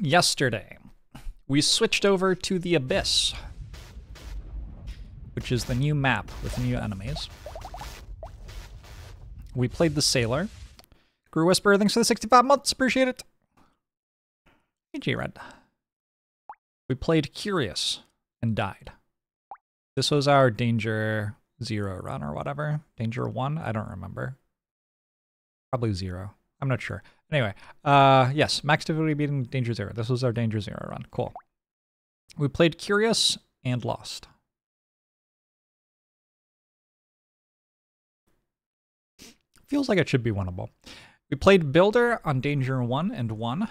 yesterday, we switched over to the Abyss, which is the new map with new enemies. We played the Sailor. Grew Whisper, thanks for the 65 months, appreciate it. Hey, J-Red. We played Curious and died. This was our Danger Zero run or whatever. Danger 1? I don't remember. Probably Zero. I'm not sure. Anyway, uh, yes, max difficulty beating Danger Zero. This was our Danger Zero run. Cool. We played Curious and lost. Feels like it should be winnable. We played Builder on Danger 1 and 1.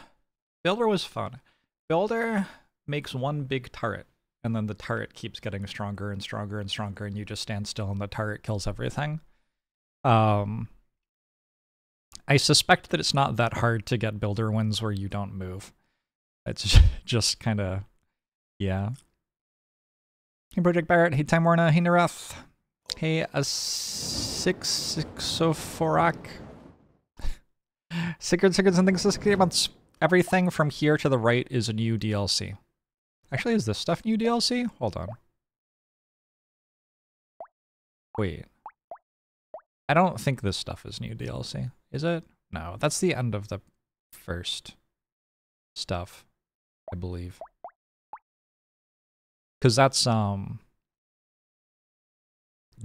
Builder was fun. Builder makes one big turret, and then the turret keeps getting stronger and stronger and stronger, and you just stand still and the turret kills everything. Um, I suspect that it's not that hard to get builder wins where you don't move. It's just kind of, yeah. Hey, Project Barrett. Hey, Time Warner. Hey, Narath. Hey, a six Secrets and things 68 months. Everything from here to the right is a new DLC. Actually, is this stuff new DLC? Hold on. Wait. I don't think this stuff is new DLC. Is it? No, that's the end of the first stuff, I believe. Because that's, um...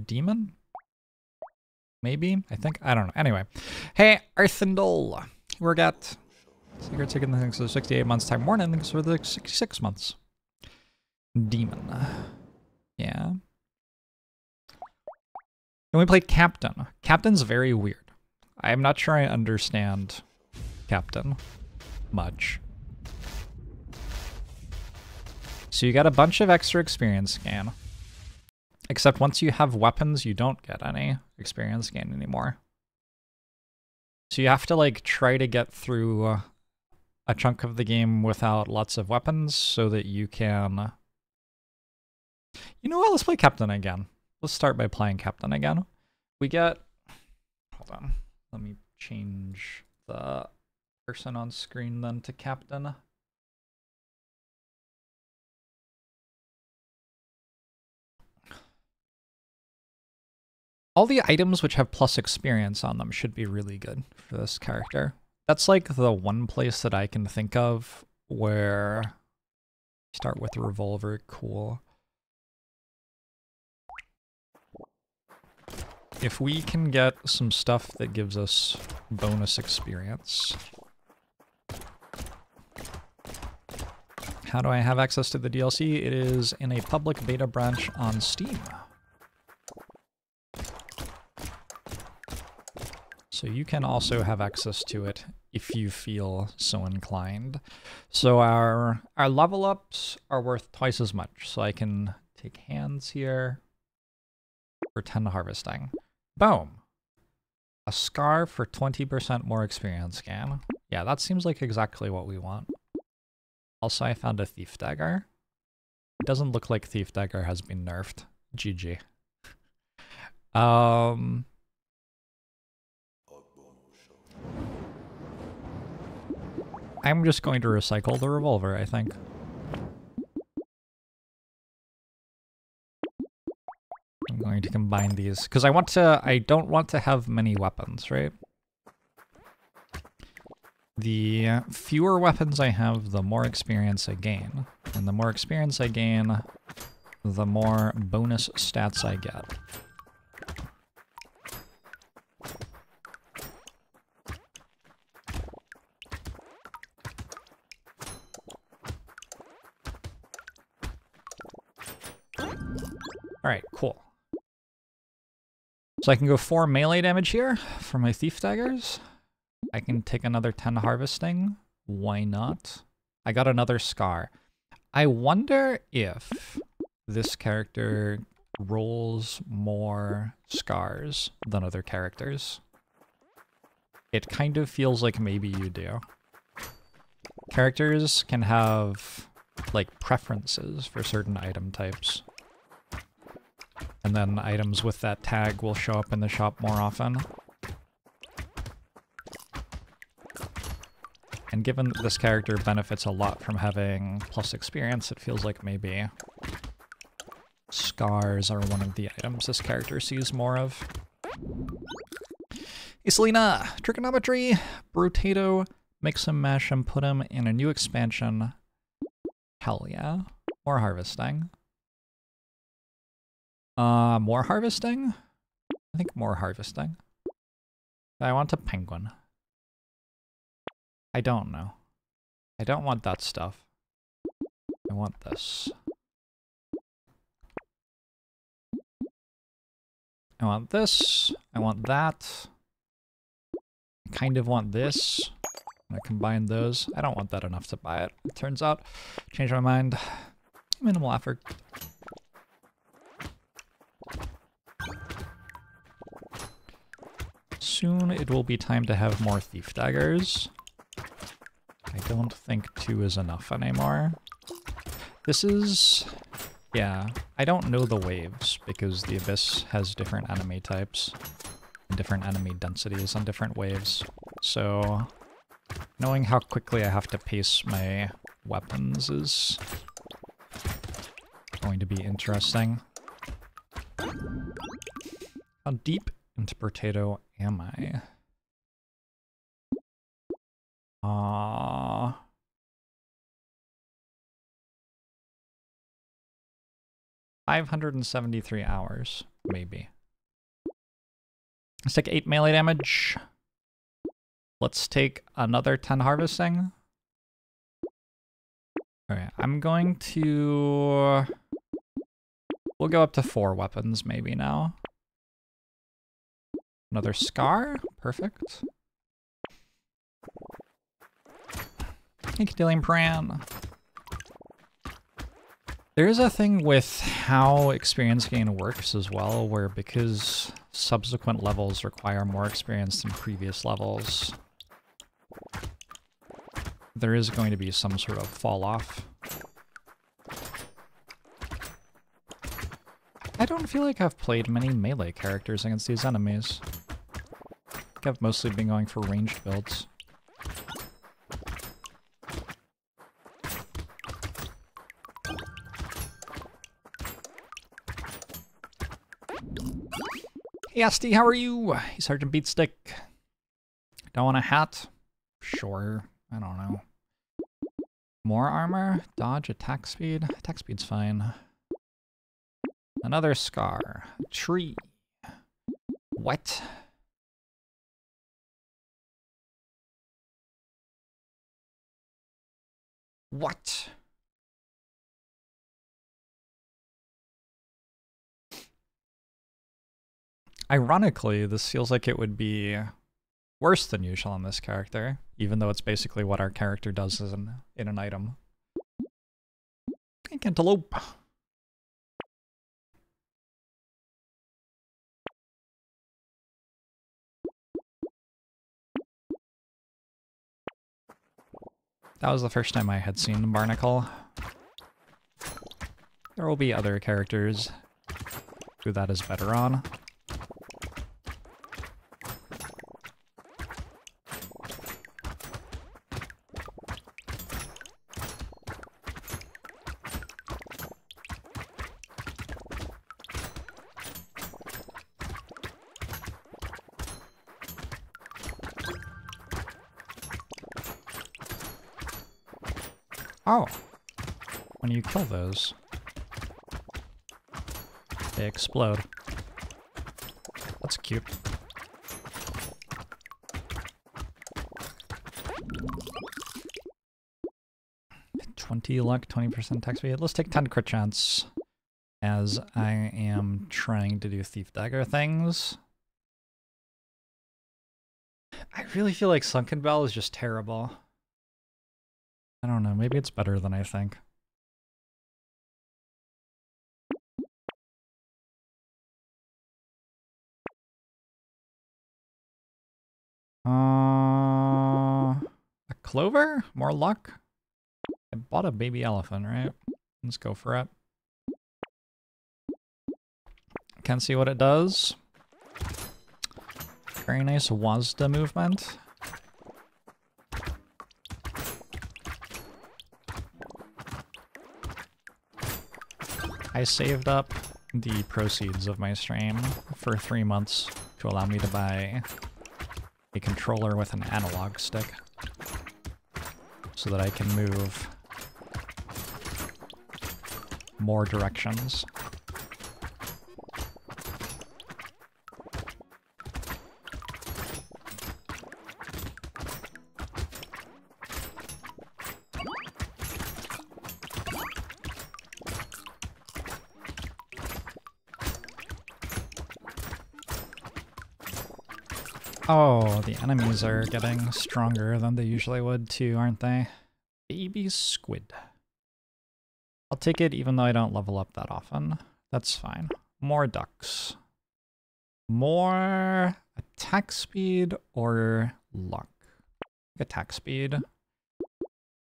Demon? Maybe? I think? I don't know. Anyway. Hey, Arthendol. We're got Secret Chicken thanks for the 68 months. Time Warning thanks for the 66 months. Demon. Yeah. And we played Captain. Captain's very weird. I'm not sure I understand Captain much. So you got a bunch of extra experience gain. Except once you have weapons, you don't get any experience gain anymore. So you have to like try to get through a chunk of the game without lots of weapons so that you can... You know what, let's play Captain again. Let's start by playing Captain again. We get... Hold on. Let me change the person on screen then to Captain. All the items which have plus experience on them should be really good for this character. That's like the one place that I can think of where start with revolver, cool. If we can get some stuff that gives us bonus experience. How do I have access to the DLC? It is in a public beta branch on Steam. So you can also have access to it if you feel so inclined. So our, our level ups are worth twice as much. So I can take hands here for 10 harvesting. Boom. A scar for 20% more experience gain. Yeah, that seems like exactly what we want. Also, I found a Thief Dagger. It doesn't look like Thief Dagger has been nerfed. GG. um... I'm just going to recycle the revolver, I think. I'm going to combine these because I want to, I don't want to have many weapons, right? The fewer weapons I have, the more experience I gain. And the more experience I gain, the more bonus stats I get. Alright, cool. So I can go 4 melee damage here for my Thief Daggers. I can take another 10 harvesting. Why not? I got another Scar. I wonder if this character rolls more scars than other characters. It kind of feels like maybe you do. Characters can have, like, preferences for certain item types. And then items with that tag will show up in the shop more often. And given that this character benefits a lot from having plus experience, it feels like maybe scars are one of the items this character sees more of. Iselina, trigonometry, Brotato, mix and mash and put him in a new expansion. Hell yeah. More harvesting. Uh, more harvesting? I think more harvesting. I want a penguin. I don't know. I don't want that stuff. I want this. I want this. I want that. I kind of want this. I combine those. I don't want that enough to buy it. It turns out, change my mind. Minimal effort. Soon it will be time to have more thief daggers. I don't think two is enough anymore. This is... Yeah, I don't know the waves because the Abyss has different enemy types and different enemy densities on different waves. So knowing how quickly I have to pace my weapons is going to be interesting. How deep into Brotato am I? Ah. Uh, Five hundred and seventy-three hours, maybe. Let's take eight melee damage. Let's take another ten harvesting. Alright, I'm going to... We'll go up to four weapons maybe now. Another scar, perfect. Nicodilium Pran. There is a thing with how experience gain works as well, where because subsequent levels require more experience than previous levels, there is going to be some sort of fall off. I don't feel like I've played many melee characters against these enemies. Think I've mostly been going for ranged builds. Hey, Asti, how are you? Hey, Sergeant Beatstick. Don't want a hat? Sure. I don't know. More armor? Dodge, attack speed? Attack speed's fine. Another scar. Tree. What? What? Ironically, this feels like it would be worse than usual on this character, even though it's basically what our character does in, in an item. Cantaloupe. That was the first time I had seen Barnacle. There will be other characters who that is better on. Oh. When you kill those, they explode. That's cute. Twenty luck, twenty percent attack speed. Let's take ten crit chance, as I am trying to do thief dagger things. I really feel like Sunken Bell is just terrible. I don't know, maybe it's better than I think. Uh, a clover? More luck? I bought a baby elephant, right? Let's go for it. Can see what it does. Very nice WASD movement. I saved up the proceeds of my stream for three months to allow me to buy a controller with an analog stick so that I can move more directions. Oh, the enemies are getting stronger than they usually would too, aren't they? Baby squid. I'll take it even though I don't level up that often. That's fine. More ducks. More attack speed or luck? Attack speed.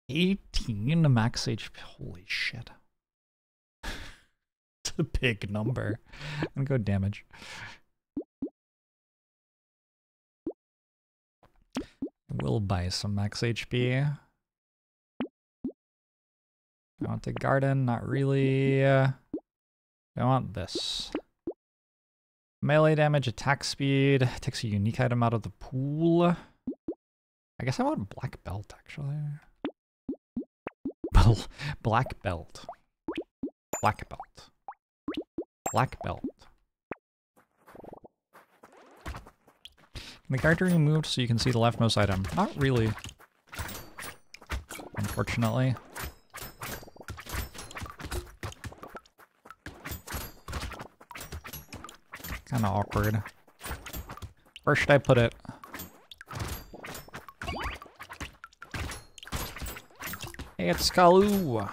18 max HP. Holy shit. it's a big number. Gonna go damage. We'll buy some max HP. I want the garden, not really. I want this. Melee damage, attack speed, takes a unique item out of the pool. I guess I want black belt, actually. black belt. Black belt. Black belt. The character be moved so you can see the leftmost item? Not really. Unfortunately. Kinda awkward. Where should I put it? Hey, it's Kalu!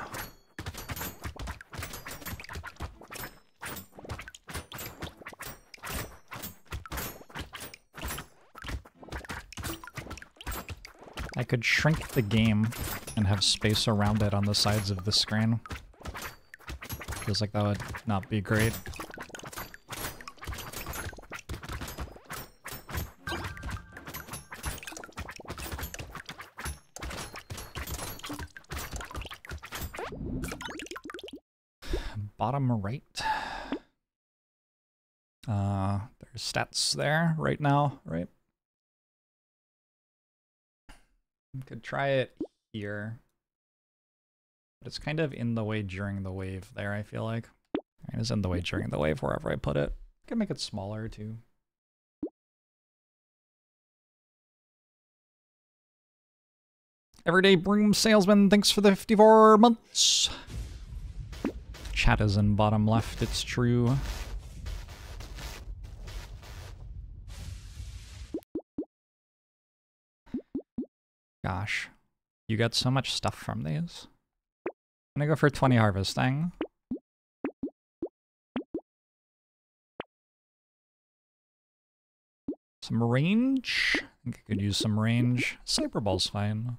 Could shrink the game and have space around it on the sides of the screen. Feels like that would not be great. Bottom right. Uh, there's stats there right now, right? Could try it here. But it's kind of in the way during the wave there, I feel like. It is in the way during the wave wherever I put it. I can make it smaller too. Everyday Broom Salesman, thanks for the 54 months. Chat is in bottom left, it's true. Gosh, you get so much stuff from these. I'm gonna go for 20 harvesting. Some range? I think I could use some range. Cyber Ball's fine.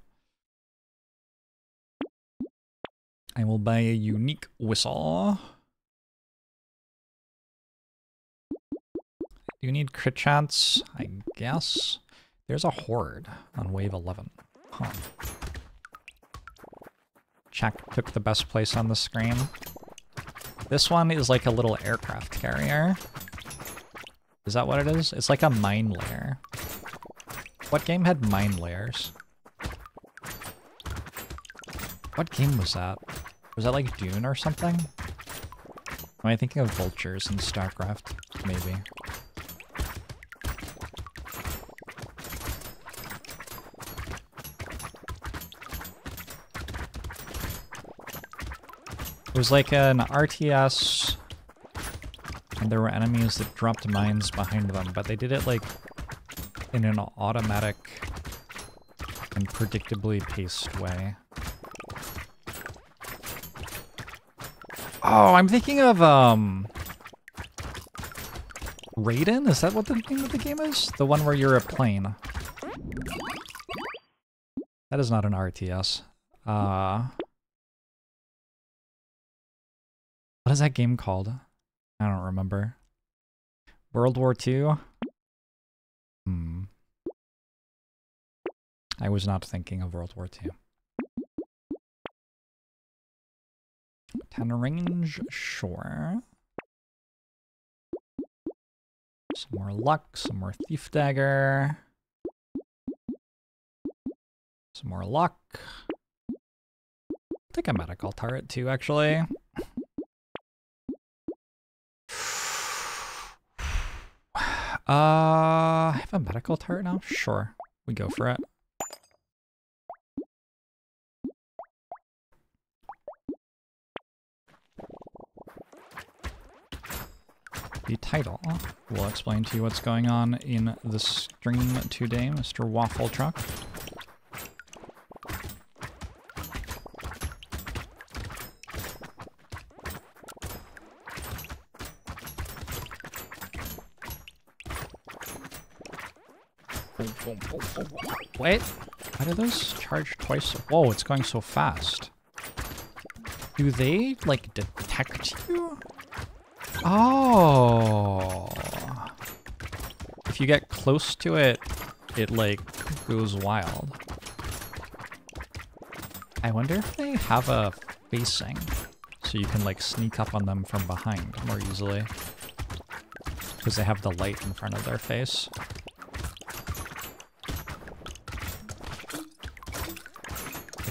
I will buy a unique whistle. Do you need crit chance? I guess. There's a horde on wave 11. Huh. Jack took the best place on the screen. This one is like a little aircraft carrier. Is that what it is? It's like a mine layer. What game had mine layers? What game was that? Was that like Dune or something? Am I thinking of vultures in StarCraft? Maybe. Was like an RTS, and there were enemies that dropped mines behind them, but they did it like in an automatic and predictably paced way. Oh, I'm thinking of, um... Raiden? Is that what the name of the game is? The one where you're a plane. That is not an RTS. Uh... What is that game called? I don't remember. World War II? Hmm. I was not thinking of World War II. 10 range, sure. Some more luck, some more thief dagger. Some more luck. I think a medical turret too, actually. Uh, I have a medical turret now? Sure, we go for it. The title will explain to you what's going on in the stream today, Mr. Waffle Truck. Wait, how do those charge twice? Whoa, it's going so fast. Do they, like, detect you? Oh. If you get close to it, it, like, goes wild. I wonder if they have a facing, so you can, like, sneak up on them from behind more easily. Because they have the light in front of their face.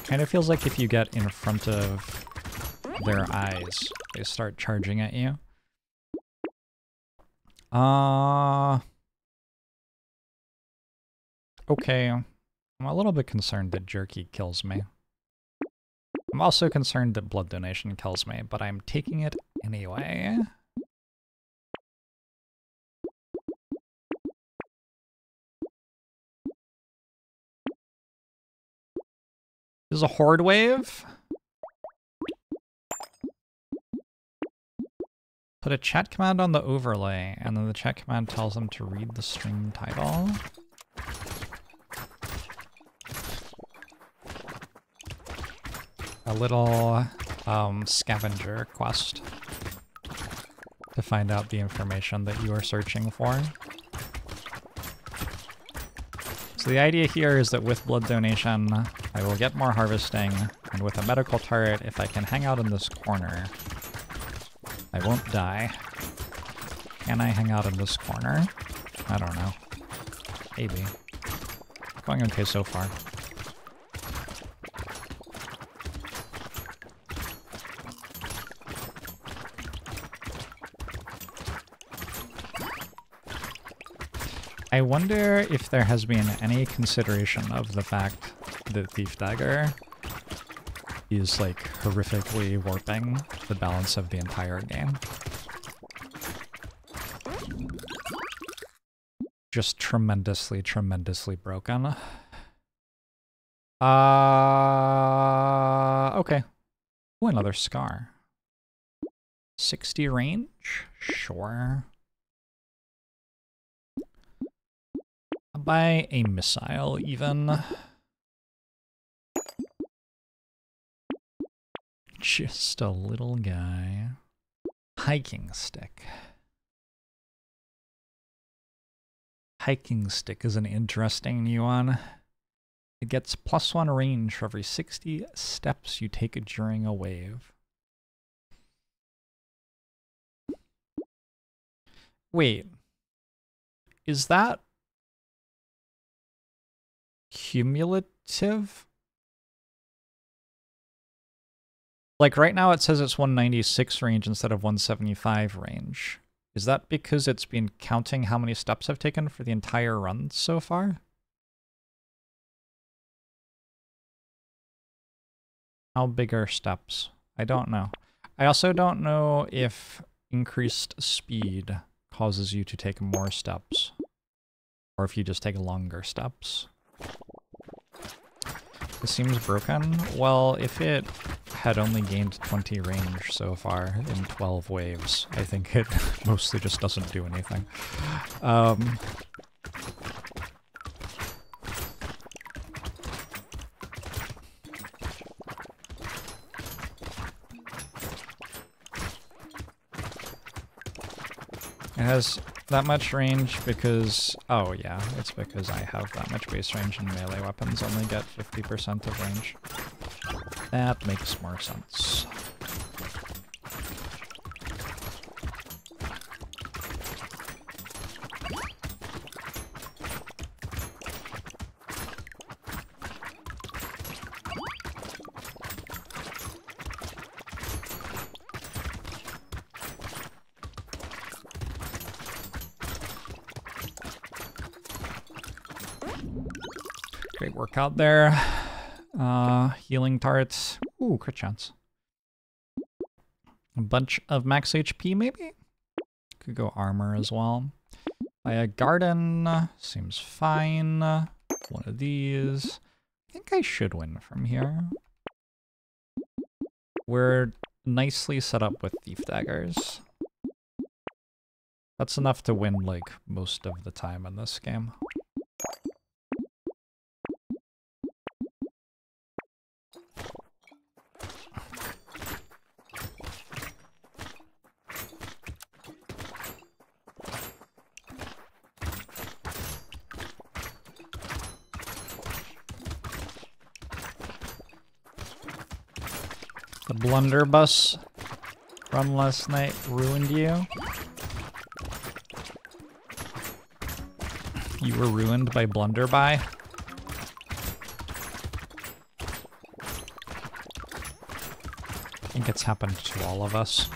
Kind of feels like if you get in front of their eyes, they start charging at you. Uh... Okay. I'm a little bit concerned that Jerky kills me. I'm also concerned that blood donation kills me, but I'm taking it anyway. This is a horde wave. Put a chat command on the overlay, and then the chat command tells them to read the stream title. A little um, scavenger quest to find out the information that you are searching for. So the idea here is that with blood donation, I will get more harvesting, and with a medical turret, if I can hang out in this corner, I won't die. Can I hang out in this corner? I don't know. Maybe. Going okay so far. I wonder if there has been any consideration of the fact that Thief Dagger is like horrifically warping the balance of the entire game. Just tremendously, tremendously broken. Uh, okay. Ooh, another scar. 60 range? Sure. Buy a missile, even. Just a little guy. Hiking stick. Hiking stick is an interesting new one. It gets plus one range for every 60 steps you take during a wave. Wait. Is that cumulative? Like right now it says it's 196 range instead of 175 range. Is that because it's been counting how many steps I've taken for the entire run so far? How big are steps? I don't know. I also don't know if increased speed causes you to take more steps. Or if you just take longer steps. This seems broken. Well, if it had only gained 20 range so far in 12 waves, I think it mostly just doesn't do anything. Um, it has that much range because... Oh yeah, it's because I have that much base range and melee weapons only get 50% of range. That makes more sense. Workout there. Uh, healing turrets. Ooh, crit chance. A bunch of max HP, maybe? Could go armor as well. a garden. Seems fine. One of these. I think I should win from here. We're nicely set up with thief daggers. That's enough to win, like, most of the time in this game. The blunderbuss run last night ruined you. You were ruined by blunderby. I think it's happened to all of us.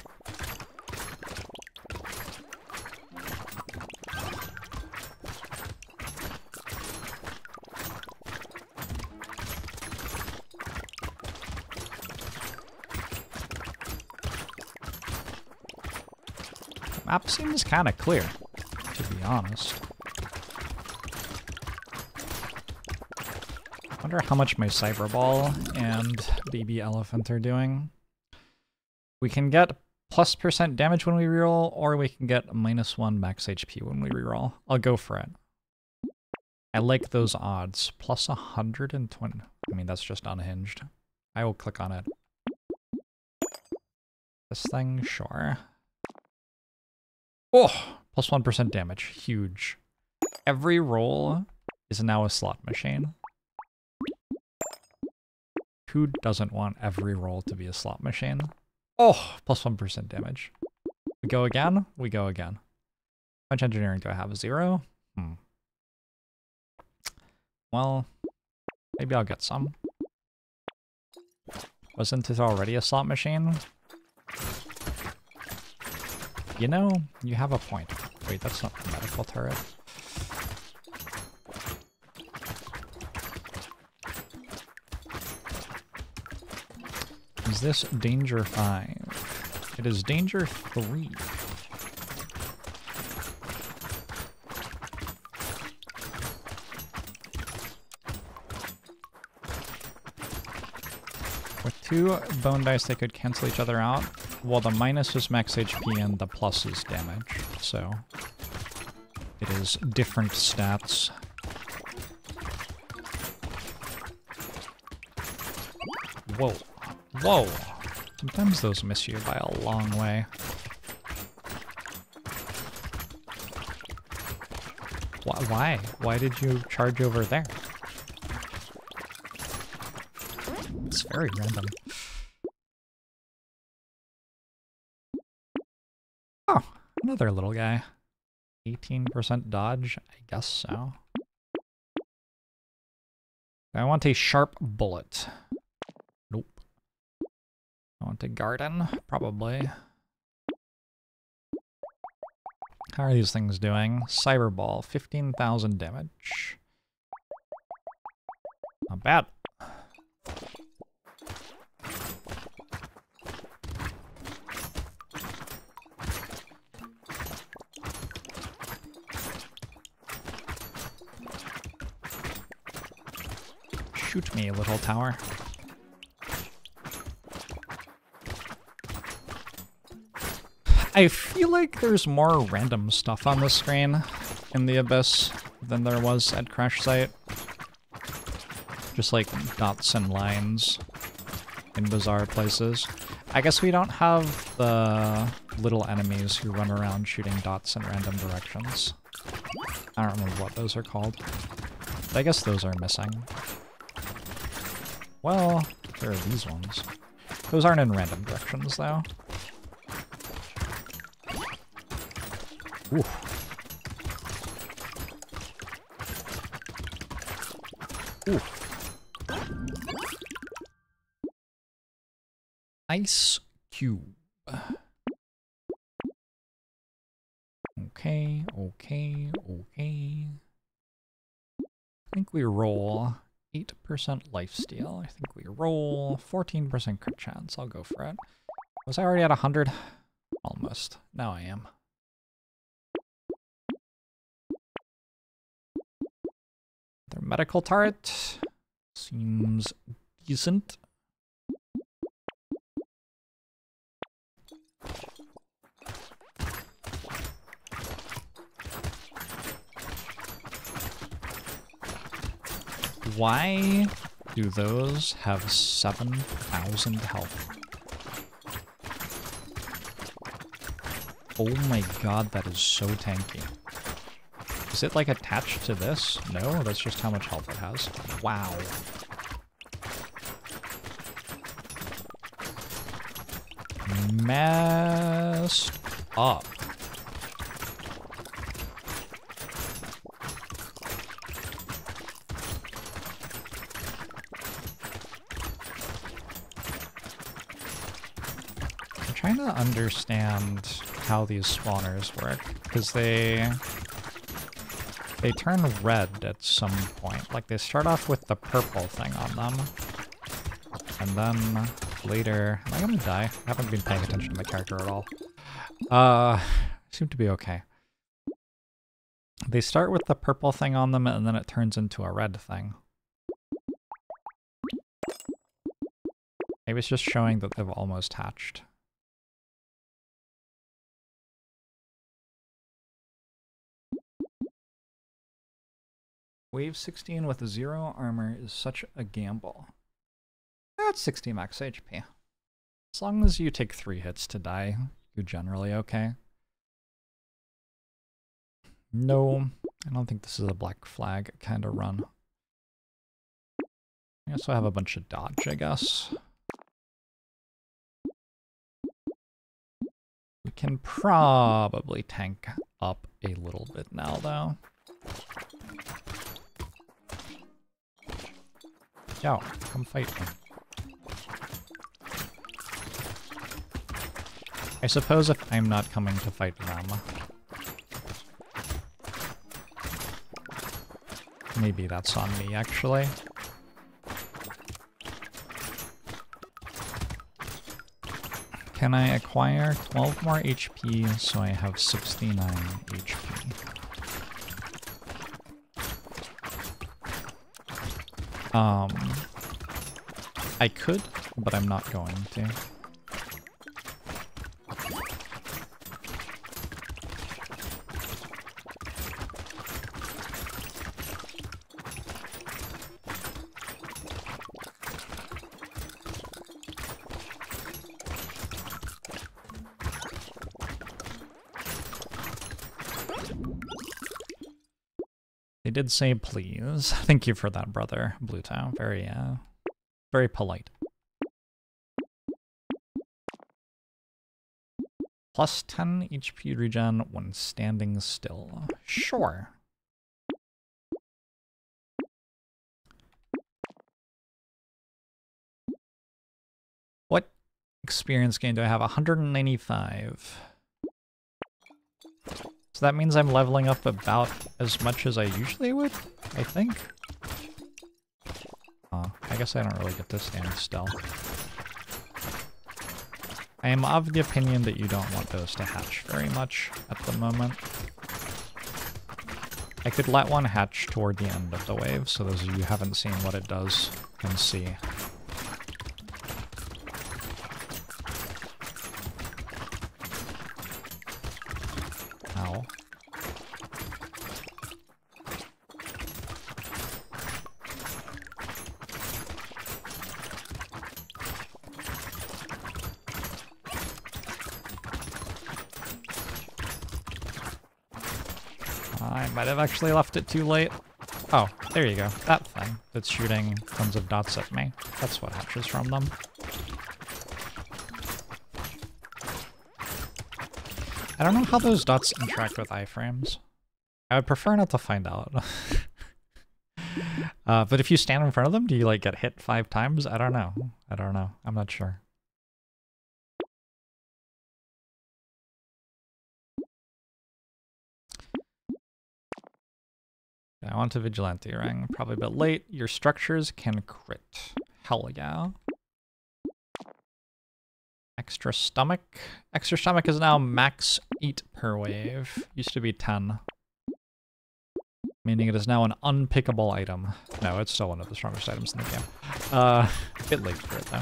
Map seems kind of clear, to be honest. Wonder how much my Cyber Ball and Baby Elephant are doing. We can get plus percent damage when we reroll, or we can get minus one max HP when we reroll. I'll go for it. I like those odds. Plus 120. I mean, that's just unhinged. I will click on it. This thing, sure. Oh, plus 1 damage. Huge. Every roll is now a slot machine. Who doesn't want every roll to be a slot machine? Oh, plus 1 damage. We go again? We go again. How much engineering do I have? Zero? Hmm. Well, maybe I'll get some. Wasn't it already a slot machine? You know, you have a point. Wait, that's not the medical turret. Is this danger 5? It is danger 3. With two bone dice, they could cancel each other out. Well, the minus is max HP and the plus is damage, so it is different stats. Whoa. Whoa! Sometimes those miss you by a long way. Why? Why did you charge over there? It's very random. Little guy. 18% dodge? I guess so. I want a sharp bullet. Nope. I want a garden? Probably. How are these things doing? Cyberball, 15,000 damage. Not bad. Shoot me, little tower. I feel like there's more random stuff on the screen in the Abyss than there was at Crash Site. Just like dots and lines in bizarre places. I guess we don't have the little enemies who run around shooting dots in random directions. I don't remember what those are called. I guess those are missing. Well, there are these ones. Those aren't in random directions, though. Ice cube. Okay, okay, okay. I think we roll 8% lifesteal. I think we roll 14% crit chance. I'll go for it. Was I already at 100? Almost. Now I am. Their medical turret seems decent. Why do those have 7,000 health? Oh my god, that is so tanky. Is it like attached to this? No, that's just how much health it has. Wow. Messed up. I'm trying understand how these spawners work, because they they turn red at some point. Like they start off with the purple thing on them. And then later... Am I gonna die? I haven't been paying attention to my character at all. Uh, seem to be okay. They start with the purple thing on them and then it turns into a red thing. Maybe it's just showing that they've almost hatched. Wave 16 with zero armor is such a gamble. That's 60 max HP. As long as you take three hits to die, you're generally okay. No, I don't think this is a black flag kind of run. I also have a bunch of dodge, I guess. We can probably tank up a little bit now, though. Yo, come fight me. I suppose if I'm not coming to fight them, maybe that's on me, actually. Can I acquire 12 more HP so I have 69 HP? Um, I could, but I'm not going to. Did say please. Thank you for that, brother, Bluto. Very, uh, very polite. Plus 10 HP regen when standing still. Sure. What experience gain do I have? 195. So that means I'm leveling up about as much as I usually would, I think. Uh, I guess I don't really get to stand still. I am of the opinion that you don't want those to hatch very much at the moment. I could let one hatch toward the end of the wave, so those of you who haven't seen what it does can see. Actually left it too late. Oh, there you go. That thing that's shooting tons of dots at me. That's what hatches from them. I don't know how those dots interact with iframes. I would prefer not to find out. uh, but if you stand in front of them, do you like get hit five times? I don't know. I don't know. I'm not sure. I want a vigilante ring. Probably a bit late. Your structures can crit. Hell yeah. Extra stomach. Extra stomach is now max 8 per wave. Used to be 10. Meaning it is now an unpickable item. No, it's still one of the strongest items in the game. Uh, bit late for it though.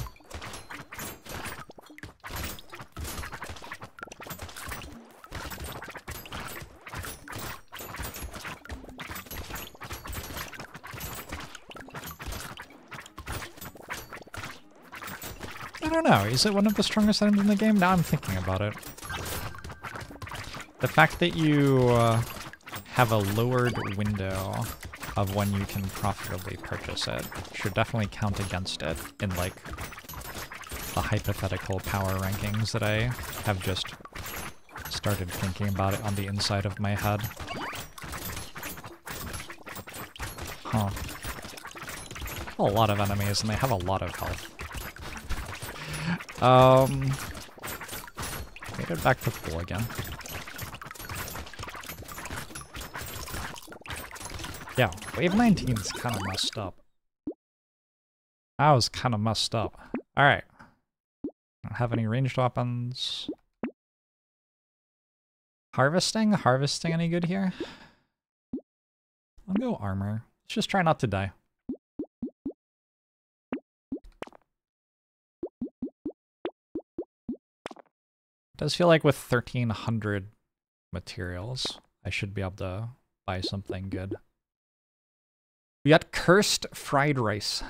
Don't know. Is it one of the strongest items in the game? Now I'm thinking about it. The fact that you uh, have a lowered window of when you can profitably purchase it should definitely count against it in like the hypothetical power rankings that I have just started thinking about it on the inside of my head. Huh. A lot of enemies and they have a lot of health. Um, made it back to full again. Yeah, wave 19 is kind of messed up. That was kind of messed up. Alright. Don't have any ranged weapons. Harvesting? Harvesting any good here? I'll go armor. Let's just try not to die. Does feel like with 1300 materials, I should be able to buy something good. We got cursed fried rice.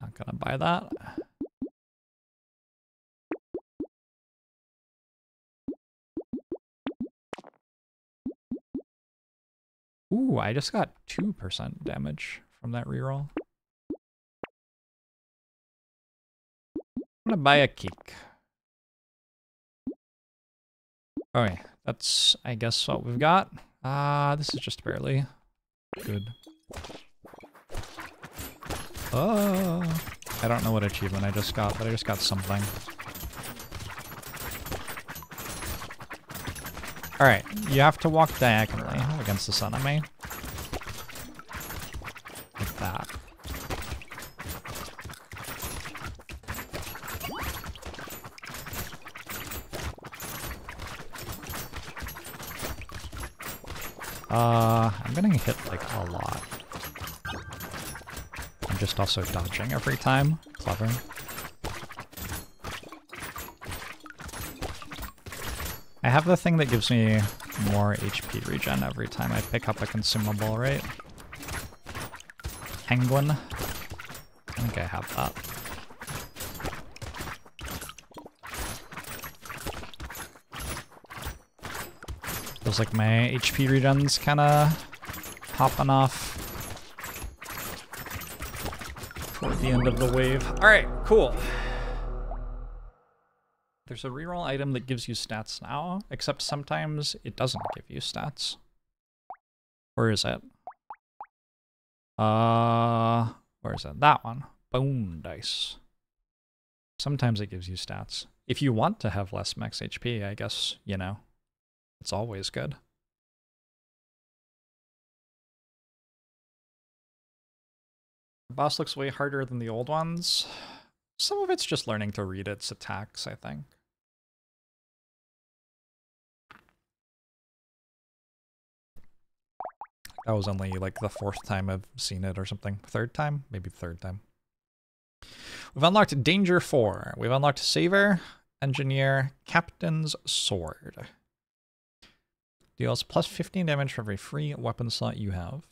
Not gonna buy that. Ooh, I just got 2% damage from that reroll. I'm gonna buy a cake. Okay, that's, I guess, what we've got. Ah, uh, this is just barely good. Oh, I don't know what achievement I just got, but I just got something. Alright, you have to walk diagonally against this enemy. Like that. Uh, I'm getting hit like a lot. I'm just also dodging every time. Clever. I have the thing that gives me more HP regen every time I pick up a consumable, right? Penguin. I think I have that. Feels like my HP regen's kind of popping off toward the end of the wave. All right, cool. There's a reroll item that gives you stats now, except sometimes it doesn't give you stats. Where is it? Uh, where is it? That one. Bone dice. Sometimes it gives you stats. If you want to have less max HP, I guess, you know, it's always good. The boss looks way harder than the old ones. Some of it's just learning to read its attacks, I think. That was only like the fourth time I've seen it or something. Third time? Maybe third time. We've unlocked Danger 4. We've unlocked Saver, Engineer, Captain's Sword. Deals plus 15 damage for every free weapon slot you have.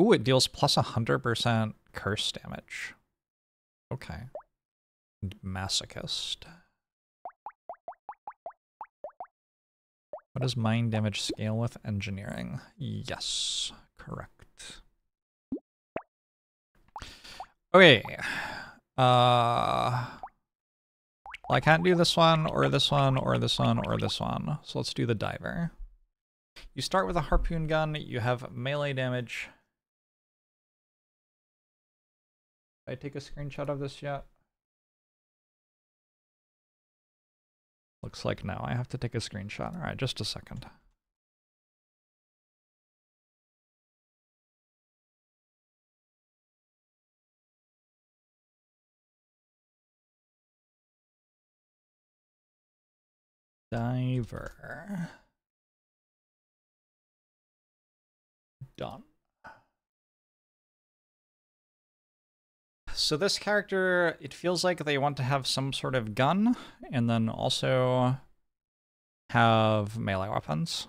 Ooh, it deals plus 100% curse damage. Okay. Masochist. What does mind damage scale with engineering? Yes, correct. Okay. Uh well, I can't do this one, or this one, or this one, or this one. So let's do the diver. You start with a harpoon gun, you have melee damage. Did I take a screenshot of this yet? Looks like no, I have to take a screenshot. Alright, just a second. Diver. Done. So this character, it feels like they want to have some sort of gun, and then also have melee weapons.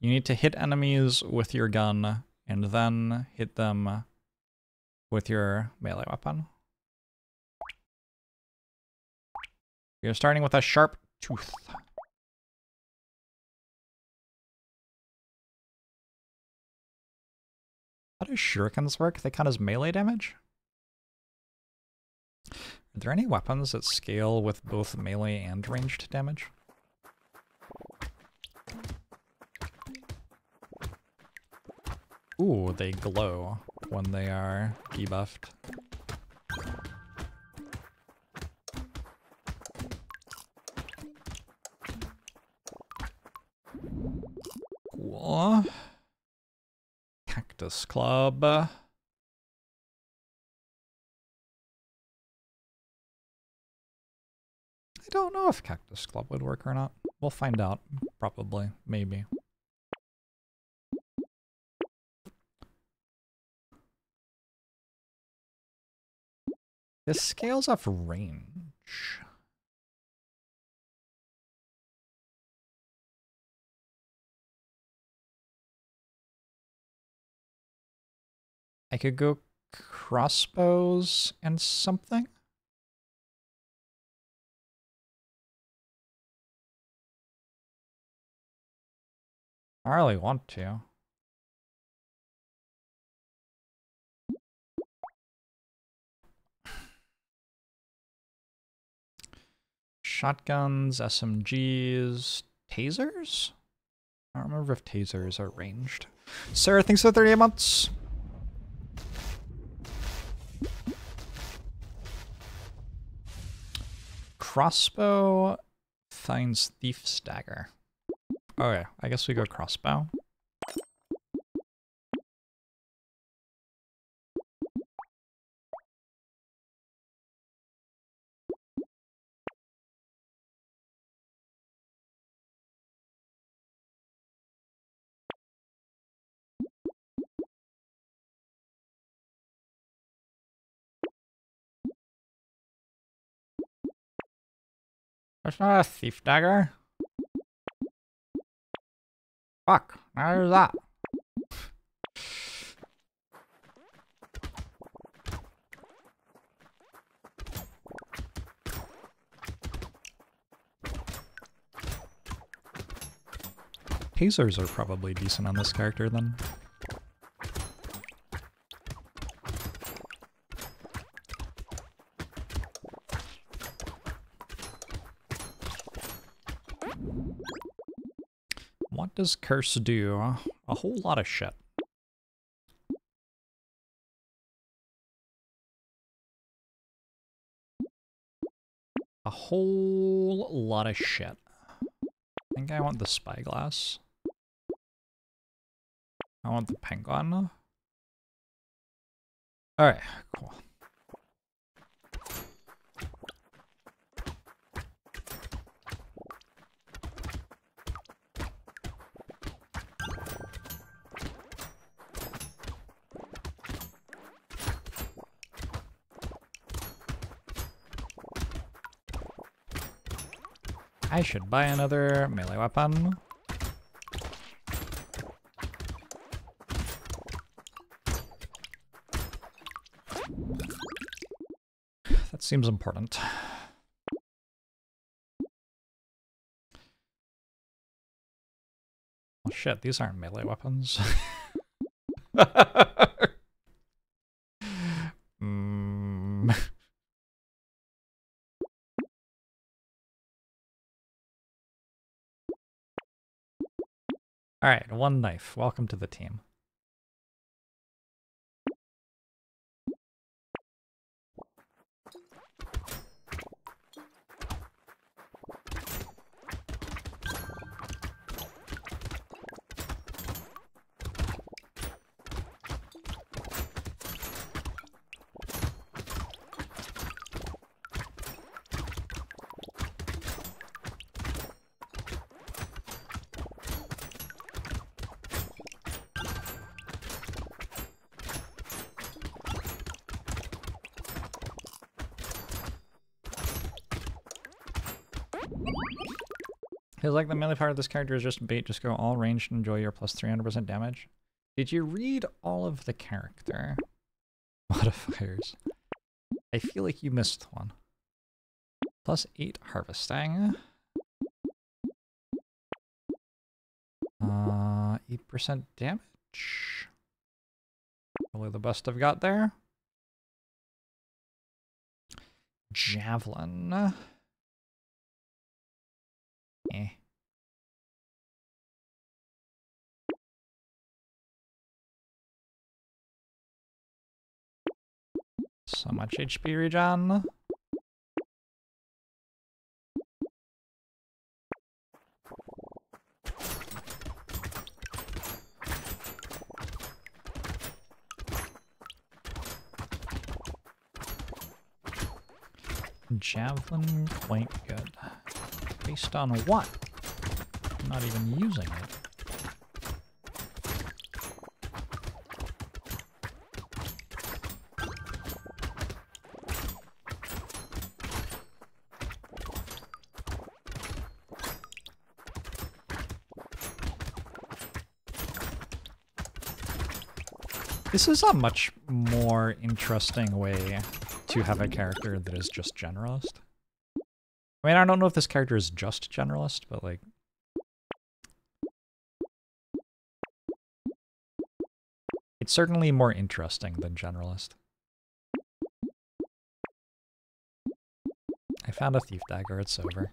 You need to hit enemies with your gun, and then hit them with your melee weapon. You're starting with a sharp tooth. How do shurikens work? They count as melee damage? Are there any weapons that scale with both melee and ranged damage? Ooh, they glow when they are debuffed. Cactus Club. I don't know if Cactus Club would work or not. We'll find out, probably, maybe. This scales off range. I could go crossbows and something. I really want to. Shotguns, SMGs, tasers? I don't remember if tasers are ranged. Sarah, thanks for 38 months. Crossbow finds thief's dagger. Okay, I guess we go crossbow. There's not a thief dagger. Fuck, there's that. Tasers are probably decent on this character then. What does Curse do? A whole lot of shit. A whole lot of shit. I think I want the spyglass. I want the penguin. Alright, cool. I should buy another melee weapon. That seems important. Oh shit, these aren't melee weapons. Alright, one knife. Welcome to the team. Feels like the melee part of this character is just bait. Just go all ranged and enjoy your plus 300% damage. Did you read all of the character modifiers? I feel like you missed one. Plus 8 harvesting. Uh, 8% damage. Probably the best I've got there. Javelin. So much HP regen. Javelin, quite good. Based on what? I'm not even using it. This is a much more interesting way to have a character that is just generalist. I mean, I don't know if this character is just generalist, but like... It's certainly more interesting than generalist. I found a thief dagger, it's over.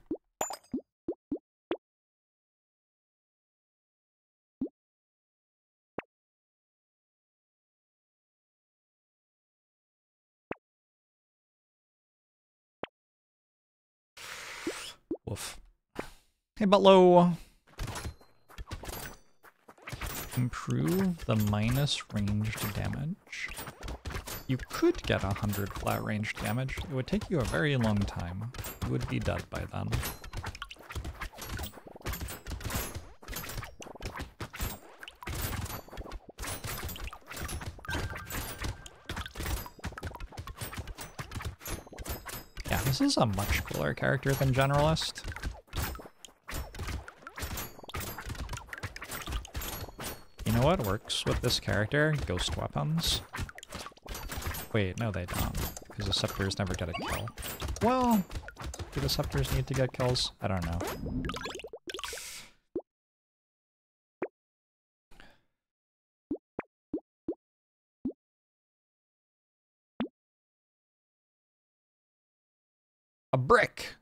Woof. Hey, Butlow. Improve the minus ranged damage. You could get 100 flat ranged damage. It would take you a very long time. You would be dead by then. This is a much cooler character than Generalist. You know what works with this character? Ghost weapons. Wait, no they don't, because the scepters never get a kill. Well, do the scepters need to get kills? I don't know. Brick!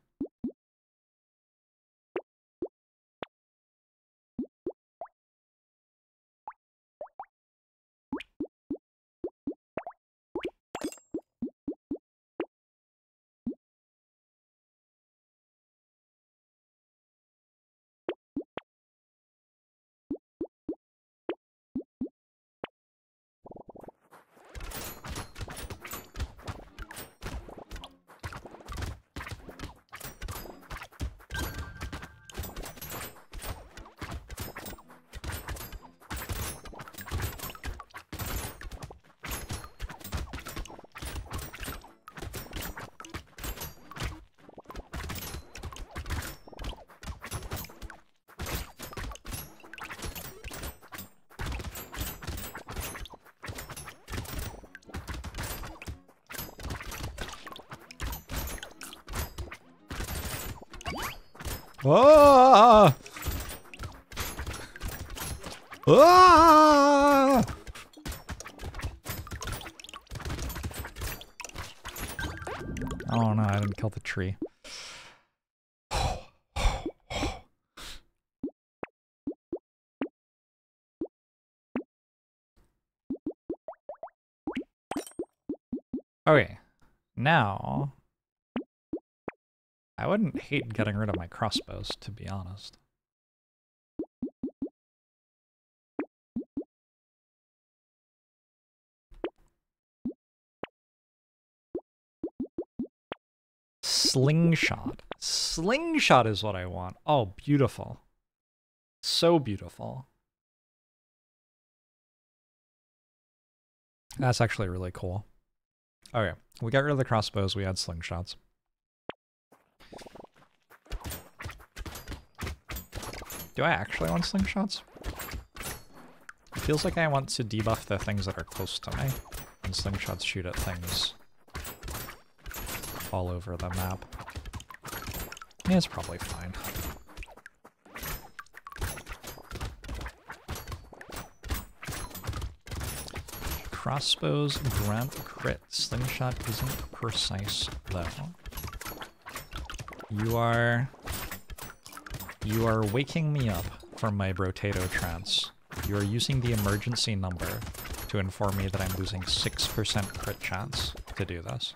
Ah! Ah! Oh no, I didn't kill the tree. Okay, now I wouldn't hate getting rid of my crossbows, to be honest. Slingshot. Slingshot is what I want. Oh, beautiful. So beautiful. That's actually really cool. Okay, we got rid of the crossbows, we had slingshots. Do I actually want slingshots? It feels like I want to debuff the things that are close to me, and slingshots shoot at things all over the map. Yeah, it's probably fine. Crossbows grant crit. Slingshot isn't precise though. You are... You are waking me up from my Brotato trance. You are using the emergency number to inform me that I'm losing 6% crit chance to do this.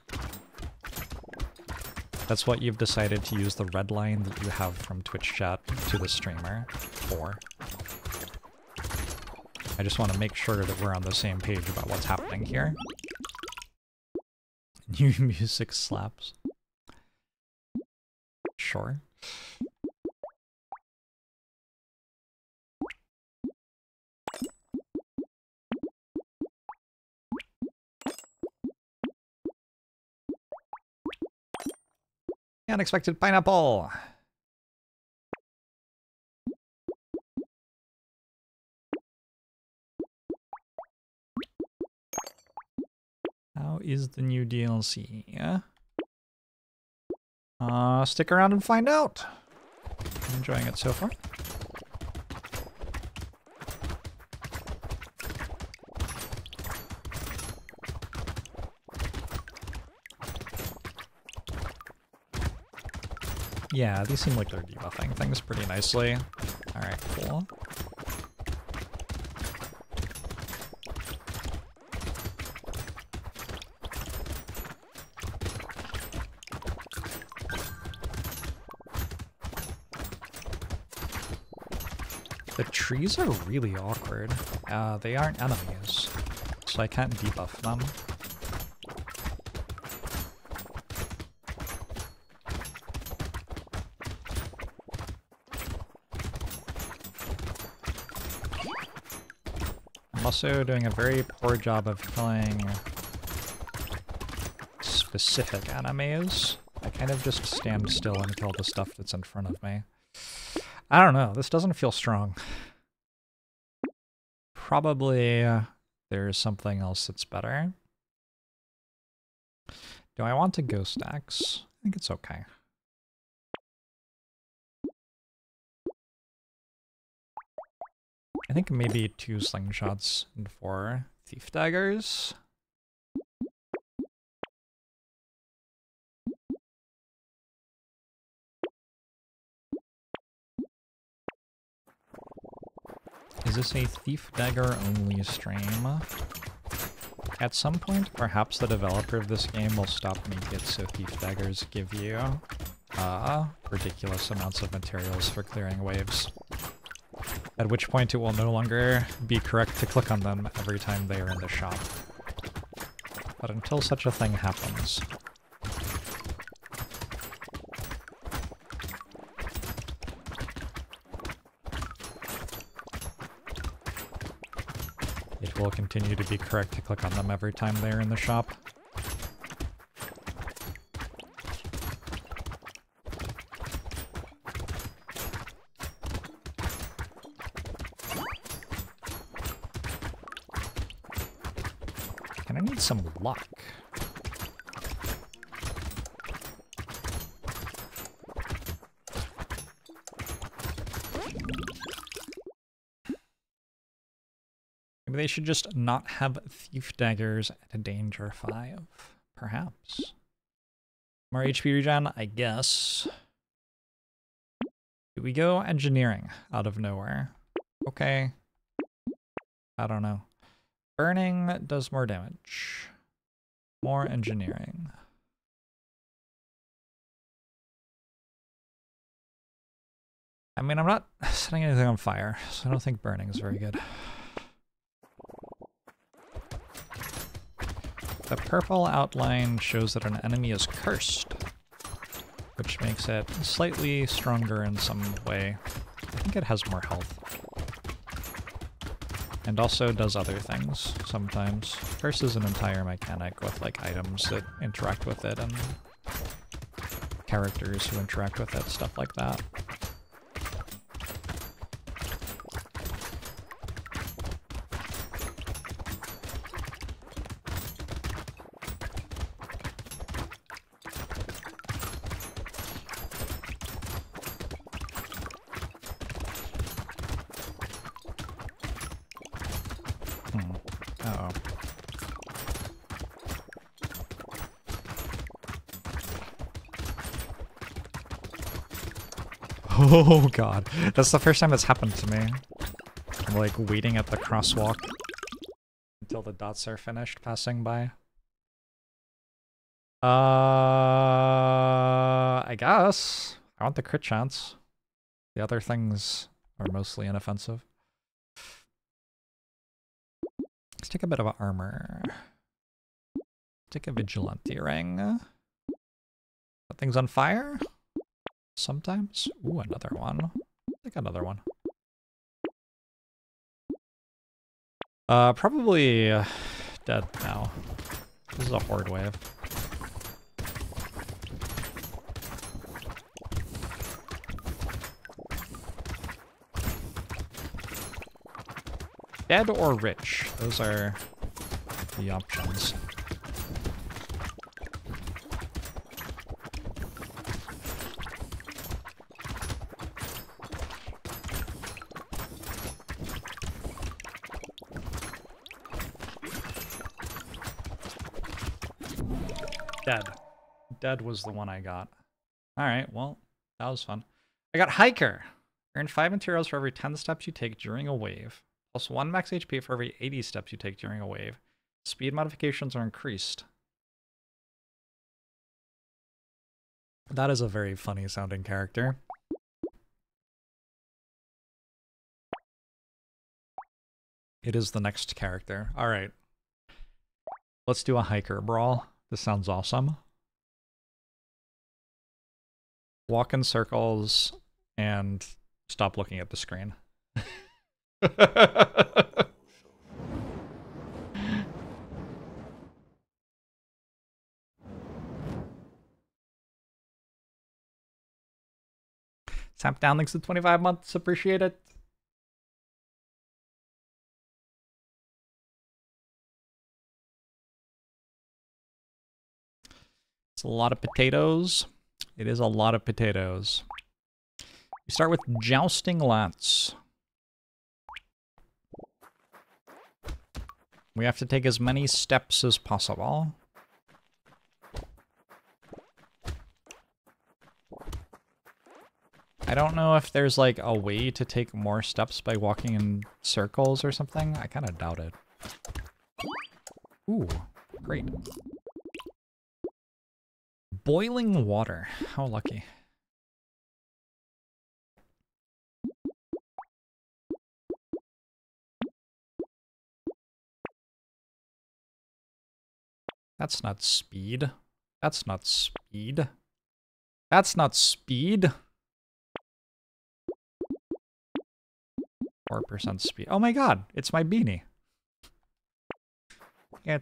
That's what you've decided to use the red line that you have from Twitch chat to the streamer for. I just want to make sure that we're on the same page about what's happening here. New music slaps. Sure. Unexpected pineapple! How is the new DLC? Yeah? Uh, stick around and find out. I'm enjoying it so far. Yeah, these seem like they're debuffing things pretty nicely. Alright, cool. The trees are really awkward. Uh, they aren't enemies, so I can't debuff them. I'm also doing a very poor job of killing specific enemies. I kind of just stand still and kill the stuff that's in front of me. I don't know. This doesn't feel strong. Probably uh, there's something else that's better. Do I want to ghost axe? I think it's okay. I think maybe two slingshots and four thief daggers. Is this a Thief Dagger only stream? At some point, perhaps the developer of this game will stop making it so Thief Daggers give you uh, ridiculous amounts of materials for clearing waves. At which point it will no longer be correct to click on them every time they are in the shop. But until such a thing happens, it will continue to be correct to click on them every time they're in the shop. And I need some luck. Maybe they should just not have Thief Daggers at a Danger 5, perhaps. More HP regen, I guess. Do we go engineering out of nowhere? Okay. I don't know. Burning does more damage. More engineering. I mean, I'm not setting anything on fire, so I don't think burning is very good. The purple outline shows that an enemy is cursed, which makes it slightly stronger in some way. I think it has more health. And also does other things sometimes. Curse is an entire mechanic with like items that interact with it and characters who interact with it, stuff like that. Uh oh god, that's the first time that's happened to me. I'm like waiting at the crosswalk until the dots are finished passing by. Uh, I guess. I want the crit chance. The other things are mostly inoffensive. Let's take a bit of armor. Take a vigilante ring. That thing's on fire? Sometimes. Ooh, another one. Take another one. Uh, probably uh, dead now. This is a horde wave. Dead or rich? Those are the options. Dead. Dead was the one I got. Alright, well, that was fun. I got Hiker. Earn 5 materials for every 10 steps you take during a wave. Plus 1 max HP for every 80 steps you take during a wave. Speed modifications are increased. That is a very funny sounding character. It is the next character. Alright. Let's do a hiker brawl. This sounds awesome. Walk in circles and stop looking at the screen. Tap down links to 25 months. Appreciate it. It's a lot of potatoes. It is a lot of potatoes. We start with Jousting Lance. We have to take as many steps as possible. I don't know if there's like a way to take more steps by walking in circles or something. I kind of doubt it. Ooh, great. Boiling water. How lucky. That's not speed. That's not speed. That's not speed. 4% speed. Oh my god, it's my beanie.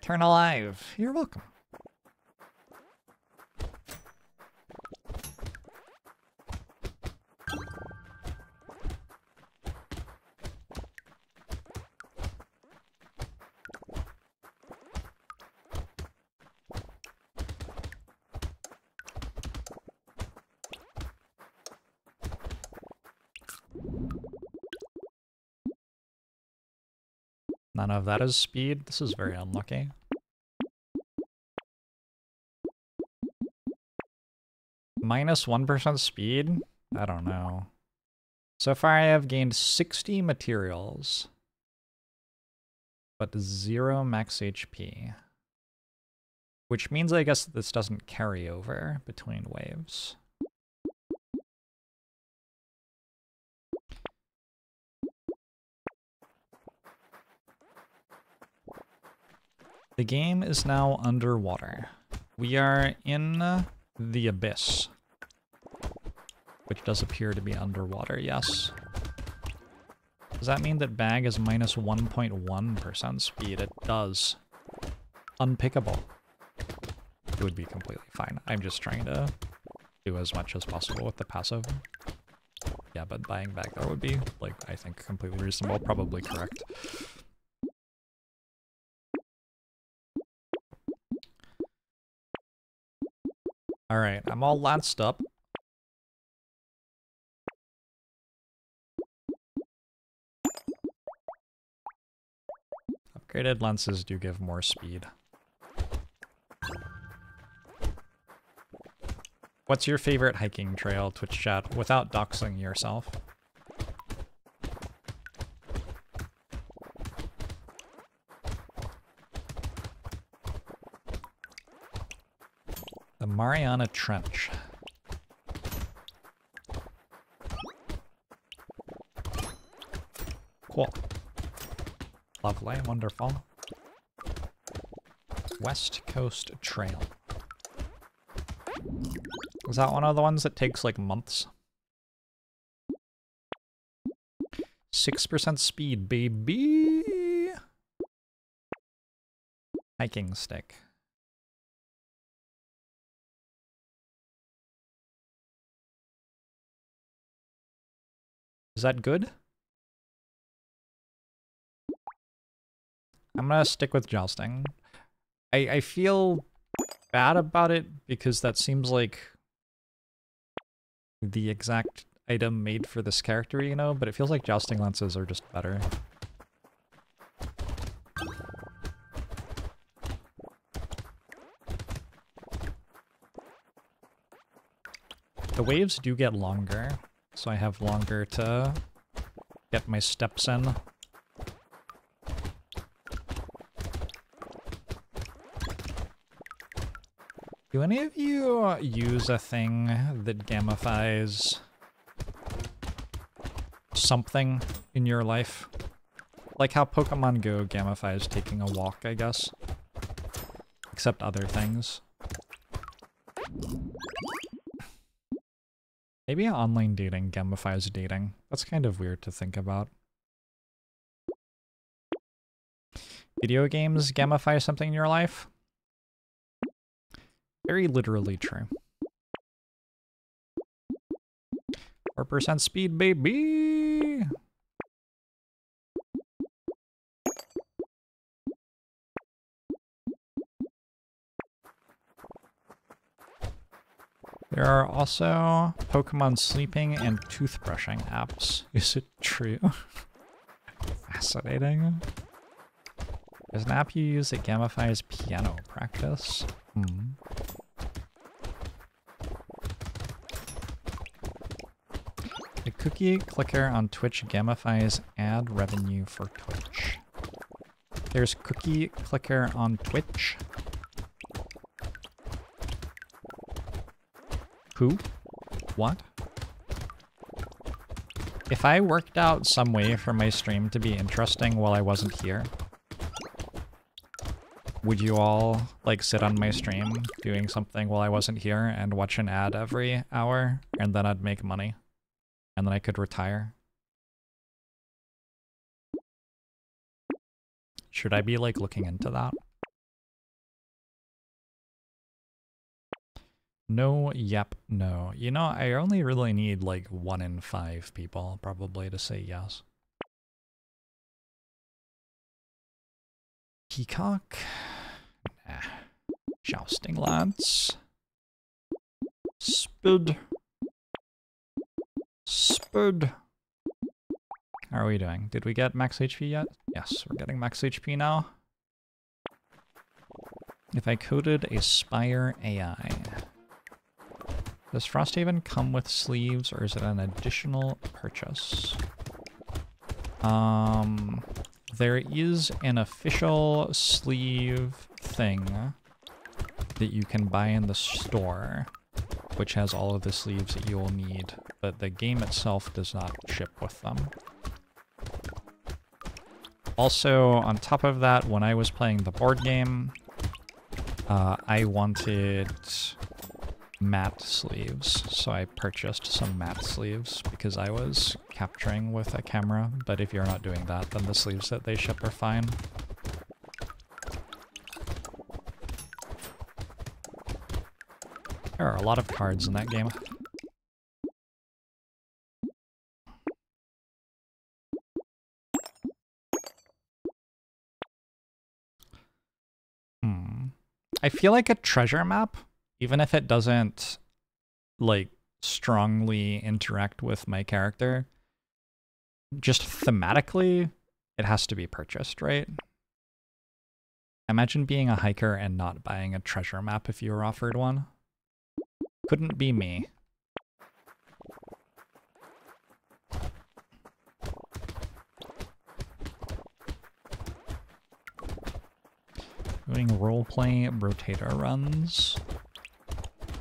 Turn alive. You're welcome. None of that is speed. This is very unlucky. Minus 1 speed? I don't know. So far I have gained 60 materials, but zero max HP. Which means I guess this doesn't carry over between waves. The game is now underwater. We are in the abyss. Which does appear to be underwater, yes. Does that mean that bag is minus 1.1 speed? It does. Unpickable. It would be completely fine. I'm just trying to do as much as possible with the passive. Yeah, but buying back there would be, like, I think completely reasonable, probably correct. All right, I'm all lanced up. Upgraded lances do give more speed. What's your favorite hiking trail, Twitch chat, without doxing yourself? Mariana Trench. Cool. Lovely, wonderful. West Coast Trail. Is that one of the ones that takes like months? 6% speed, baby! Hiking stick. Is that good? I'm gonna stick with jousting. I, I feel bad about it because that seems like the exact item made for this character, you know, but it feels like jousting lances are just better. The waves do get longer, so I have longer to get my steps in. Do any of you use a thing that gamifies something in your life? Like how Pokemon Go gamifies taking a walk, I guess. Except other things. Maybe online dating gamifies dating. That's kind of weird to think about. Video games gamify something in your life? Very literally true. 4% speed, baby! There are also Pokemon sleeping and toothbrushing apps. Is it true? Fascinating. There's an app you use that gamifies piano practice. Hmm. The cookie clicker on Twitch gamifies ad revenue for Twitch. There's cookie clicker on Twitch. Who? What? If I worked out some way for my stream to be interesting while I wasn't here, would you all like sit on my stream doing something while I wasn't here and watch an ad every hour and then I'd make money? and then I could retire. Should I be like looking into that? No, yep, no. You know, I only really need like one in five people probably to say yes. Peacock? Nah. Jousting lads. Spud. Spud. How are we doing? Did we get max HP yet? Yes, we're getting max HP now. If I coded a Spire AI, does Frosthaven come with sleeves or is it an additional purchase? Um, there is an official sleeve thing that you can buy in the store which has all of the sleeves that you will need, but the game itself does not ship with them. Also, on top of that, when I was playing the board game, uh, I wanted matte sleeves, so I purchased some matte sleeves because I was capturing with a camera, but if you're not doing that, then the sleeves that they ship are fine. There are a lot of cards in that game. Hmm. I feel like a treasure map, even if it doesn't, like, strongly interact with my character, just thematically, it has to be purchased, right? Imagine being a hiker and not buying a treasure map if you were offered one. Couldn't be me. Doing roleplay Brotato runs.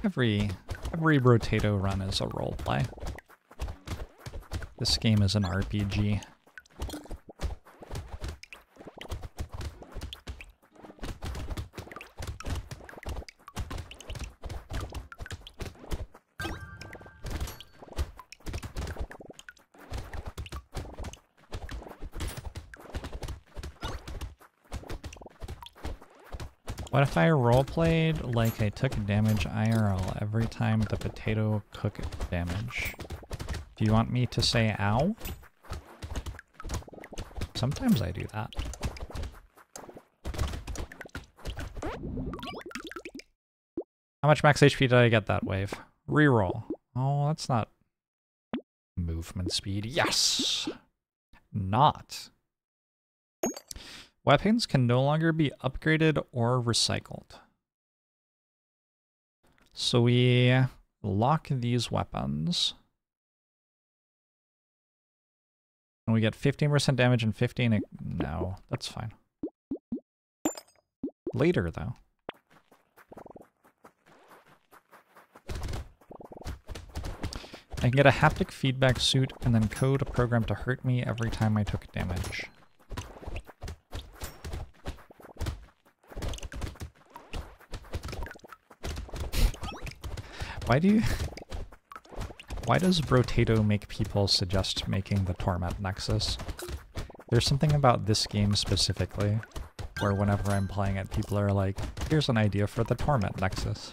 Every every Brotato run is a roleplay. This game is an RPG. What if I roleplayed like I took damage IRL every time the potato cook damage? Do you want me to say ow? Sometimes I do that. How much max HP did I get that wave? Reroll. Oh, that's not movement speed. Yes! Not. Weapons can no longer be upgraded or recycled. So we lock these weapons. And we get 15% damage and 15... No, that's fine. Later, though. I can get a haptic feedback suit and then code a program to hurt me every time I took damage. Why do you... Why does Brotato make people suggest making the Torment Nexus? There's something about this game specifically, where whenever I'm playing it, people are like, here's an idea for the Torment Nexus.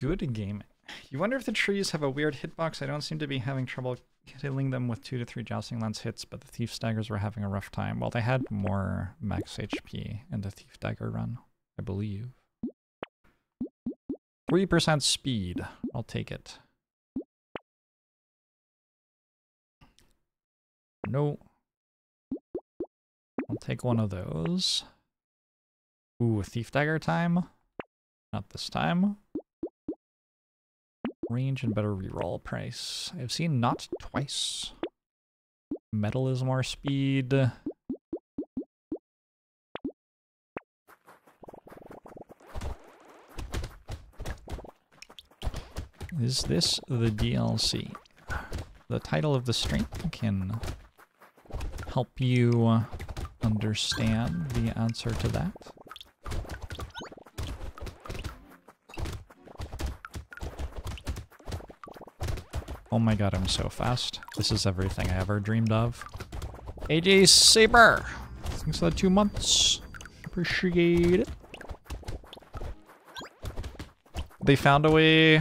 Good game. If the trees have a weird hitbox. I don't seem to be having trouble killing them with two to three Jousting Lance hits, but the Thief Daggers were having a rough time. Well, they had more max HP in the Thief Dagger run, I believe. 3% speed. I'll take it. No. I'll take one of those. Ooh, Thief Dagger time? Not this time. Range and better reroll price. I've seen not twice. Metal is more speed. Is this the DLC? The title of the stream can help you understand the answer to that. Oh my god, I'm so fast. This is everything I ever dreamed of. AJ Saber! Thanks for the two months. Appreciate it. They found a way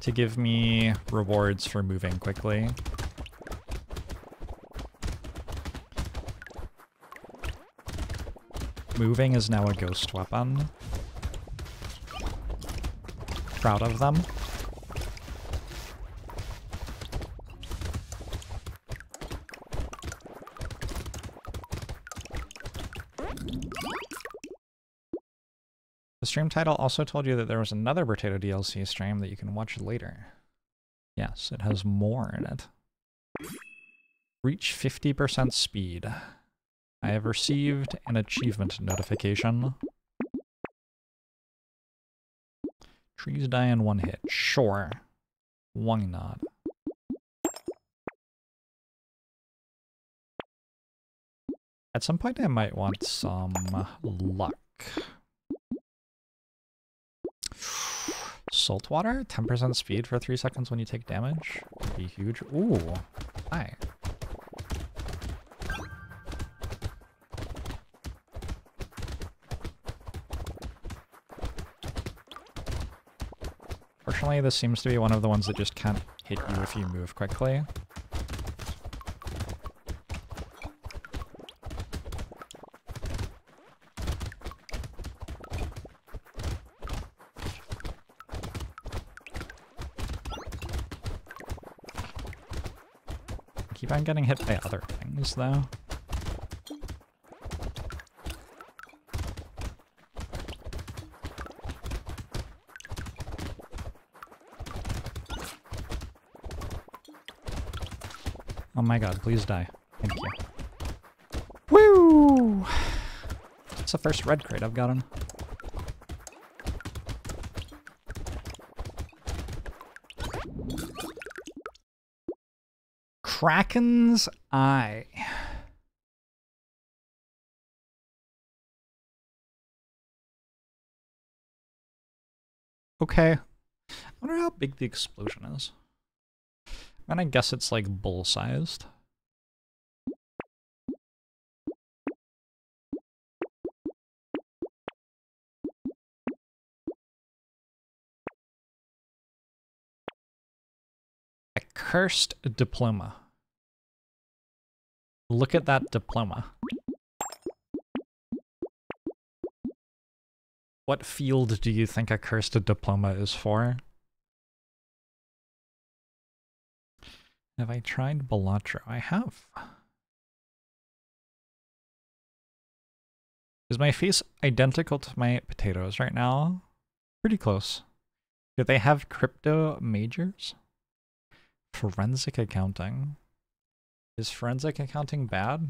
to give me rewards for moving quickly. Moving is now a ghost weapon. Proud of them. Stream title also told you that there was another Brotato DLC stream that you can watch later. Yes, it has more in it. Reach 50% speed. I have received an achievement notification. Trees die in one hit. Sure. Why not? At some point I might want some luck. Salt water, 10% speed for 3 seconds when you take damage. Could be huge. Ooh, hi. Fortunately, this seems to be one of the ones that just can't hit you if you move quickly. Getting hit by other things, though. Oh my god, please die. Thank you. Woo! It's the first red crate I've gotten. Kraken's Eye. Okay. I wonder how big the explosion is. And I guess it's like bull-sized. A cursed diploma. Look at that diploma. What field do you think a cursed diploma is for? Have I tried Balatro? I have. Is my face identical to my potatoes right now? Pretty close. Do they have crypto majors? Forensic accounting. Is forensic accounting bad?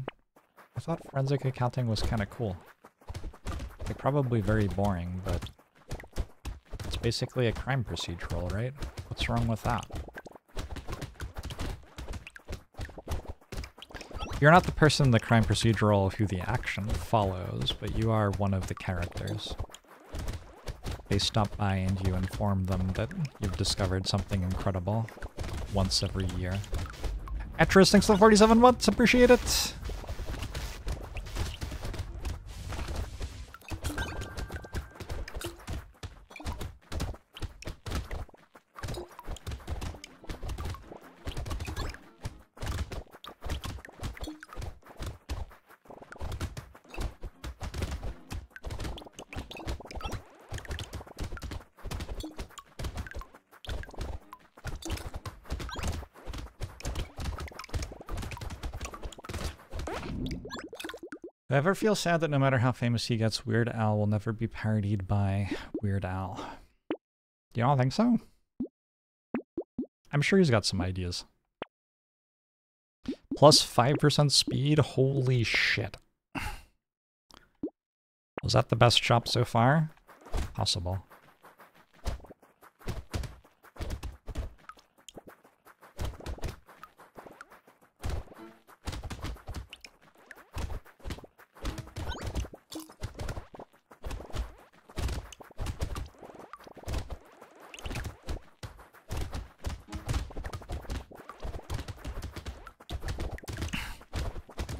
I thought forensic accounting was kind of cool. Like, probably very boring, but it's basically a crime procedural, right? What's wrong with that? You're not the person in the crime procedural who the action follows, but you are one of the characters. They stop by and you inform them that you've discovered something incredible once every year. Atris, thanks for the 47 months, appreciate it! Ever feel sad that no matter how famous he gets, Weird Al will never be parodied by Weird Al? Do don't think so? I'm sure he's got some ideas. Plus 5% speed? Holy shit. Was that the best shop so far? Possible.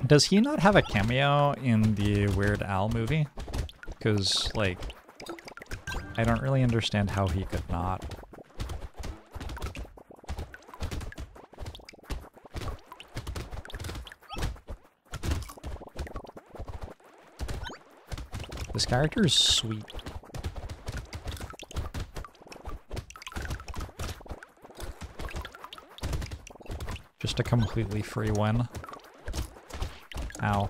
Does he not have a cameo in the Weird Al movie? Because, like, I don't really understand how he could not. This character is sweet. Just a completely free win. Ow.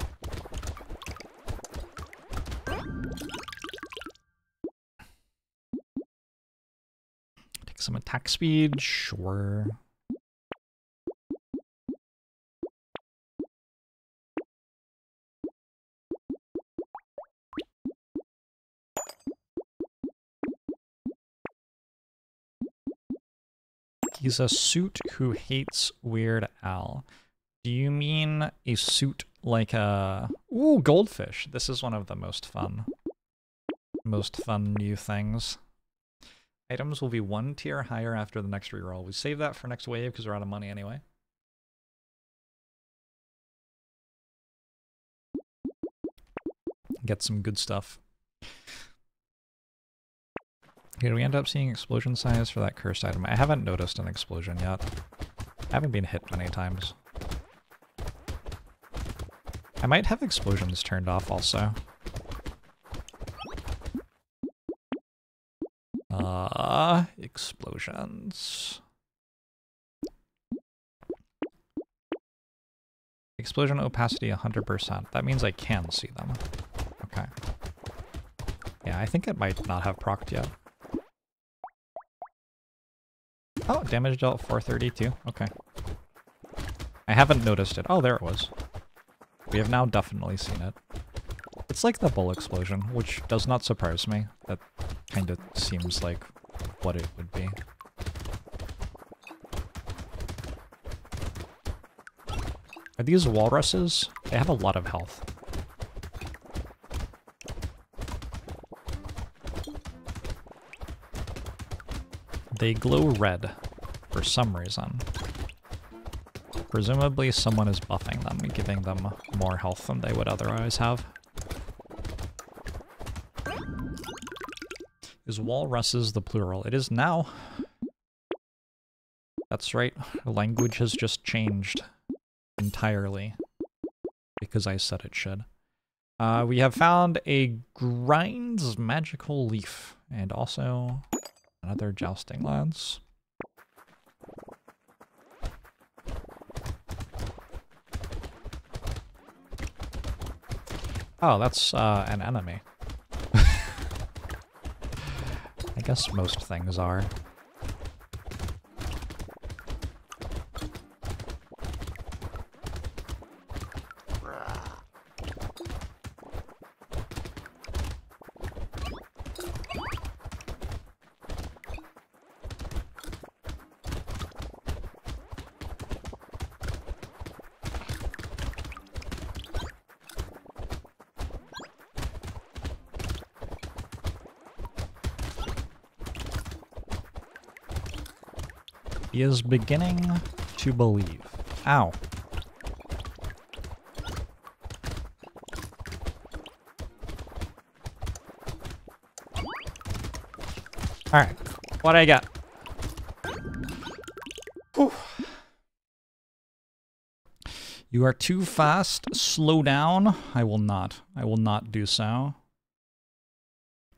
Take some attack speed, sure. He's a suit who hates Weird Al. Do you mean a suit like a... Ooh, goldfish. This is one of the most fun. Most fun new things. Items will be one tier higher after the next reroll. We save that for next wave because we're out of money anyway. Get some good stuff. Did we end up seeing explosion size for that cursed item? I haven't noticed an explosion yet. I haven't been hit many times. I might have explosions turned off also. Uh, explosions. Explosion opacity 100%. That means I can see them. Okay. Yeah, I think it might not have procced yet. Oh, damage dealt 432. Okay. I haven't noticed it. Oh, there it was. We have now definitely seen it. It's like the bull explosion, which does not surprise me. That kind of seems like what it would be. Are these walruses? They have a lot of health. They glow red for some reason. Presumably someone is buffing them, giving them more health than they would otherwise have. Is walruses the plural? It is now. That's right, language has just changed entirely because I said it should. Uh, we have found a Grind's magical leaf and also another jousting lance. Oh, that's uh, an enemy. I guess most things are. Is beginning to believe. Ow. Alright, what do I got? You are too fast. Slow down. I will not. I will not do so.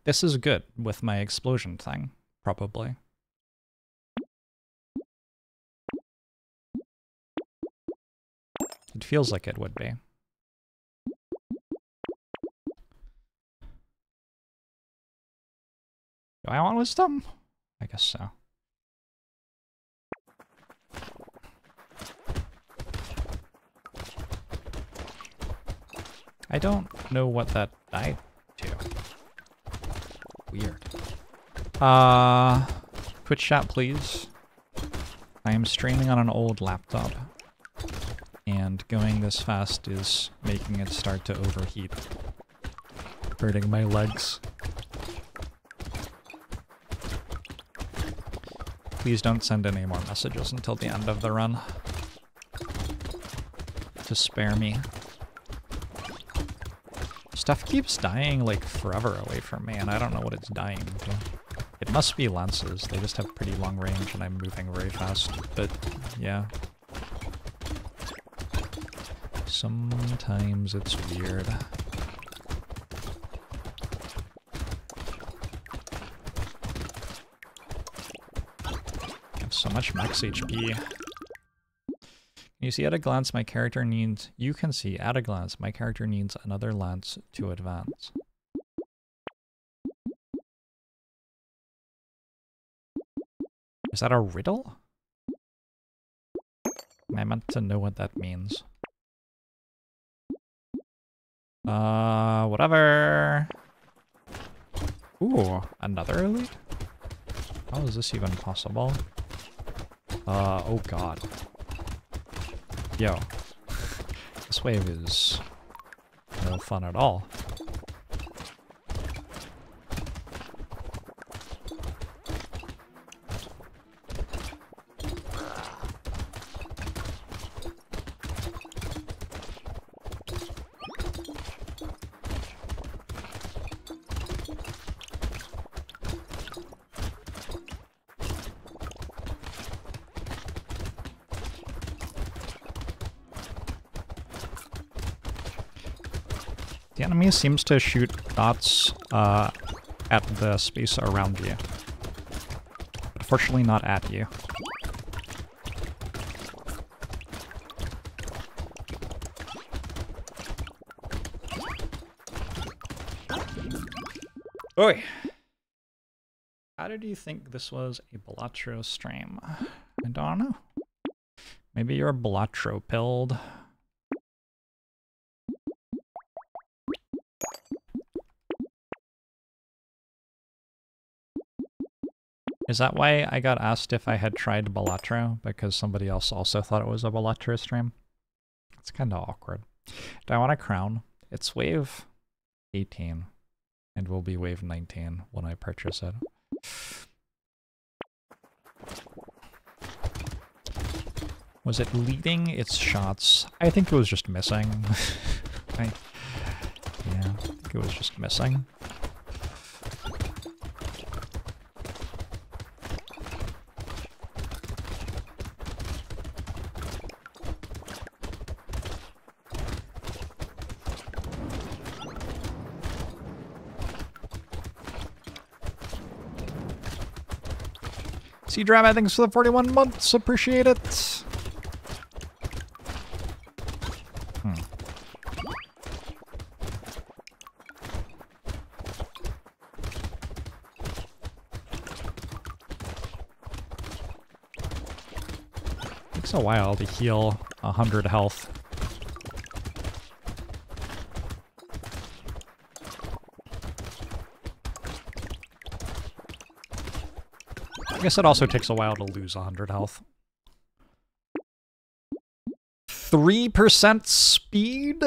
This is good with my explosion thing, probably. Feels like it would be. Do I want wisdom? I guess so. I don't know what that died to. Weird. Uh, Twitch chat, please. I am streaming on an old laptop and going this fast is making it start to overheat. Hurting my legs. Please don't send any more messages until the end of the run. To spare me. Stuff keeps dying like forever away from me and I don't know what it's dying to. It must be lances, they just have pretty long range and I'm moving very fast, but yeah. Sometimes it's weird. So much max HP. You see at a glance my character needs... You can see at a glance my character needs another lance to advance. Is that a riddle? I meant to know what that means. Uh, whatever. Ooh, another elite? How is this even possible? Uh, oh god. Yo. This wave is no fun at all. Seems to shoot dots uh, at the space around you. But fortunately not at you. Oi! How did you think this was a Balatro stream? I don't know. Maybe you're Balatro pilled. Is that why I got asked if I had tried Balatro? Because somebody else also thought it was a Balatro stream? It's kind of awkward. Do I want a crown? It's wave 18 and will be wave 19 when I purchase it. Was it leading its shots? I think it was just missing. I, yeah, I think it was just missing. See Drama, thanks for the 41 months. Appreciate it. Hmm. Takes a while to heal 100 health. I guess it also takes a while to lose 100 health. 3% speed?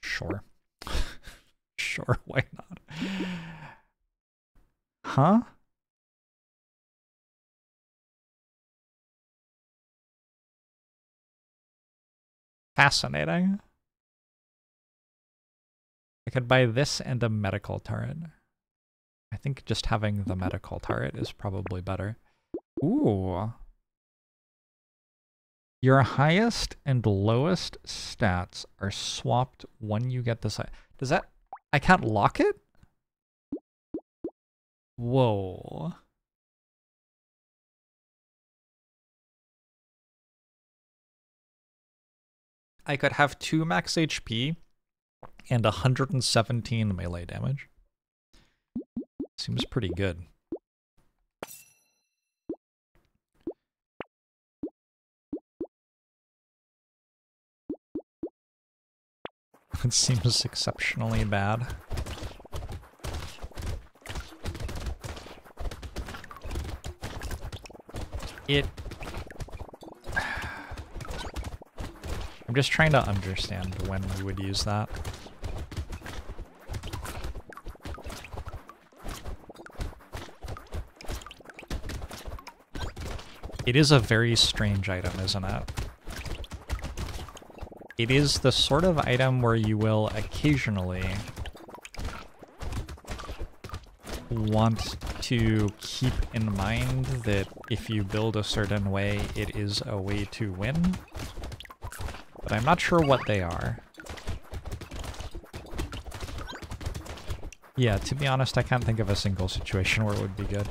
Sure. sure, why not? Huh? Fascinating. I could buy this and a medical turret. I think just having the medical turret is probably better. Ooh. Your highest and lowest stats are swapped when you get this. Does that... I can't lock it? Whoa. I could have 2 max HP and 117 melee damage. Seems pretty good. it seems exceptionally bad. It... I'm just trying to understand when we would use that. It is a very strange item, isn't it? It is the sort of item where you will occasionally want to keep in mind that if you build a certain way, it is a way to win. But I'm not sure what they are. Yeah, to be honest, I can't think of a single situation where it would be good.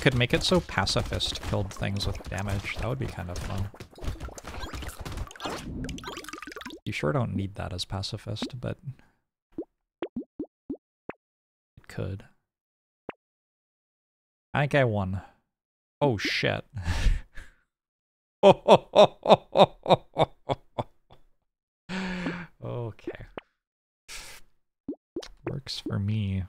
Could make it so pacifist killed things with damage. That would be kind of fun. You sure don't need that as pacifist, but it could. I think I won. Oh shit. okay. Works for me.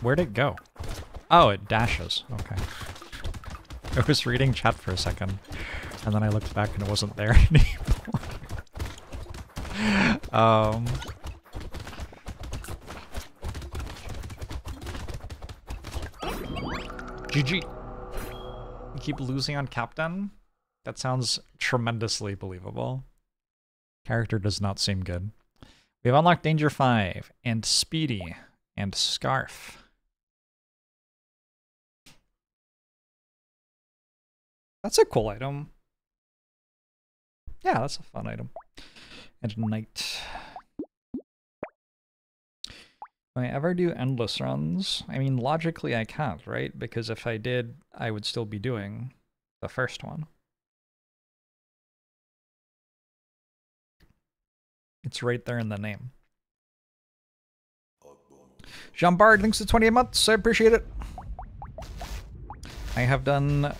Where'd it go? Oh, it dashes. Okay. I was reading chat for a second, and then I looked back and it wasn't there anymore. um... GG. Keep losing on Captain? That sounds tremendously believable. Character does not seem good. We have unlocked Danger 5 and Speedy and Scarf. That's a cool item. Yeah, that's a fun item. And night. Knight. I ever do endless runs? I mean, logically I can't, right? Because if I did, I would still be doing the first one. It's right there in the name. Jean Bard, thanks to 28 months. I appreciate it. I have done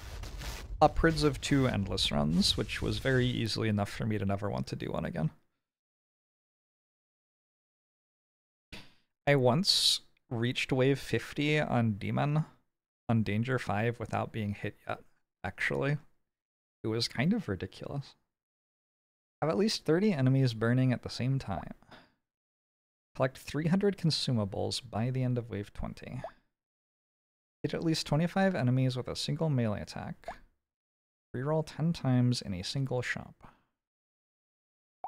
upwards of two endless runs, which was very easily enough for me to never want to do one again. I once reached wave 50 on Demon on Danger 5 without being hit yet, actually. It was kind of ridiculous. Have at least 30 enemies burning at the same time. Collect 300 consumables by the end of wave 20. Hit at least 25 enemies with a single melee attack. Reroll 10 times in a single shop.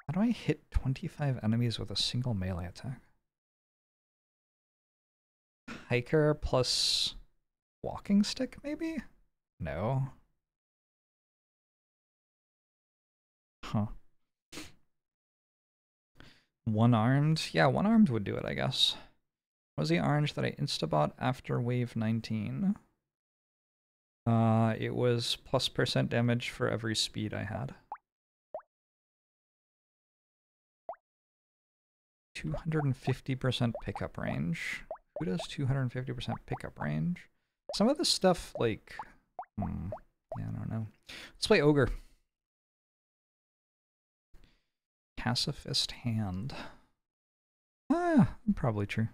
How do I hit 25 enemies with a single melee attack? hiker plus walking stick, maybe? No. Huh. One armed? Yeah, one armed would do it, I guess. What was the orange that I instabot after wave 19? Uh, it was plus percent damage for every speed I had. 250% pickup range. Who does 250% pickup range? Some of the stuff, like... Hmm, yeah, I don't know. Let's play Ogre. Pacifist Hand. Ah, probably true.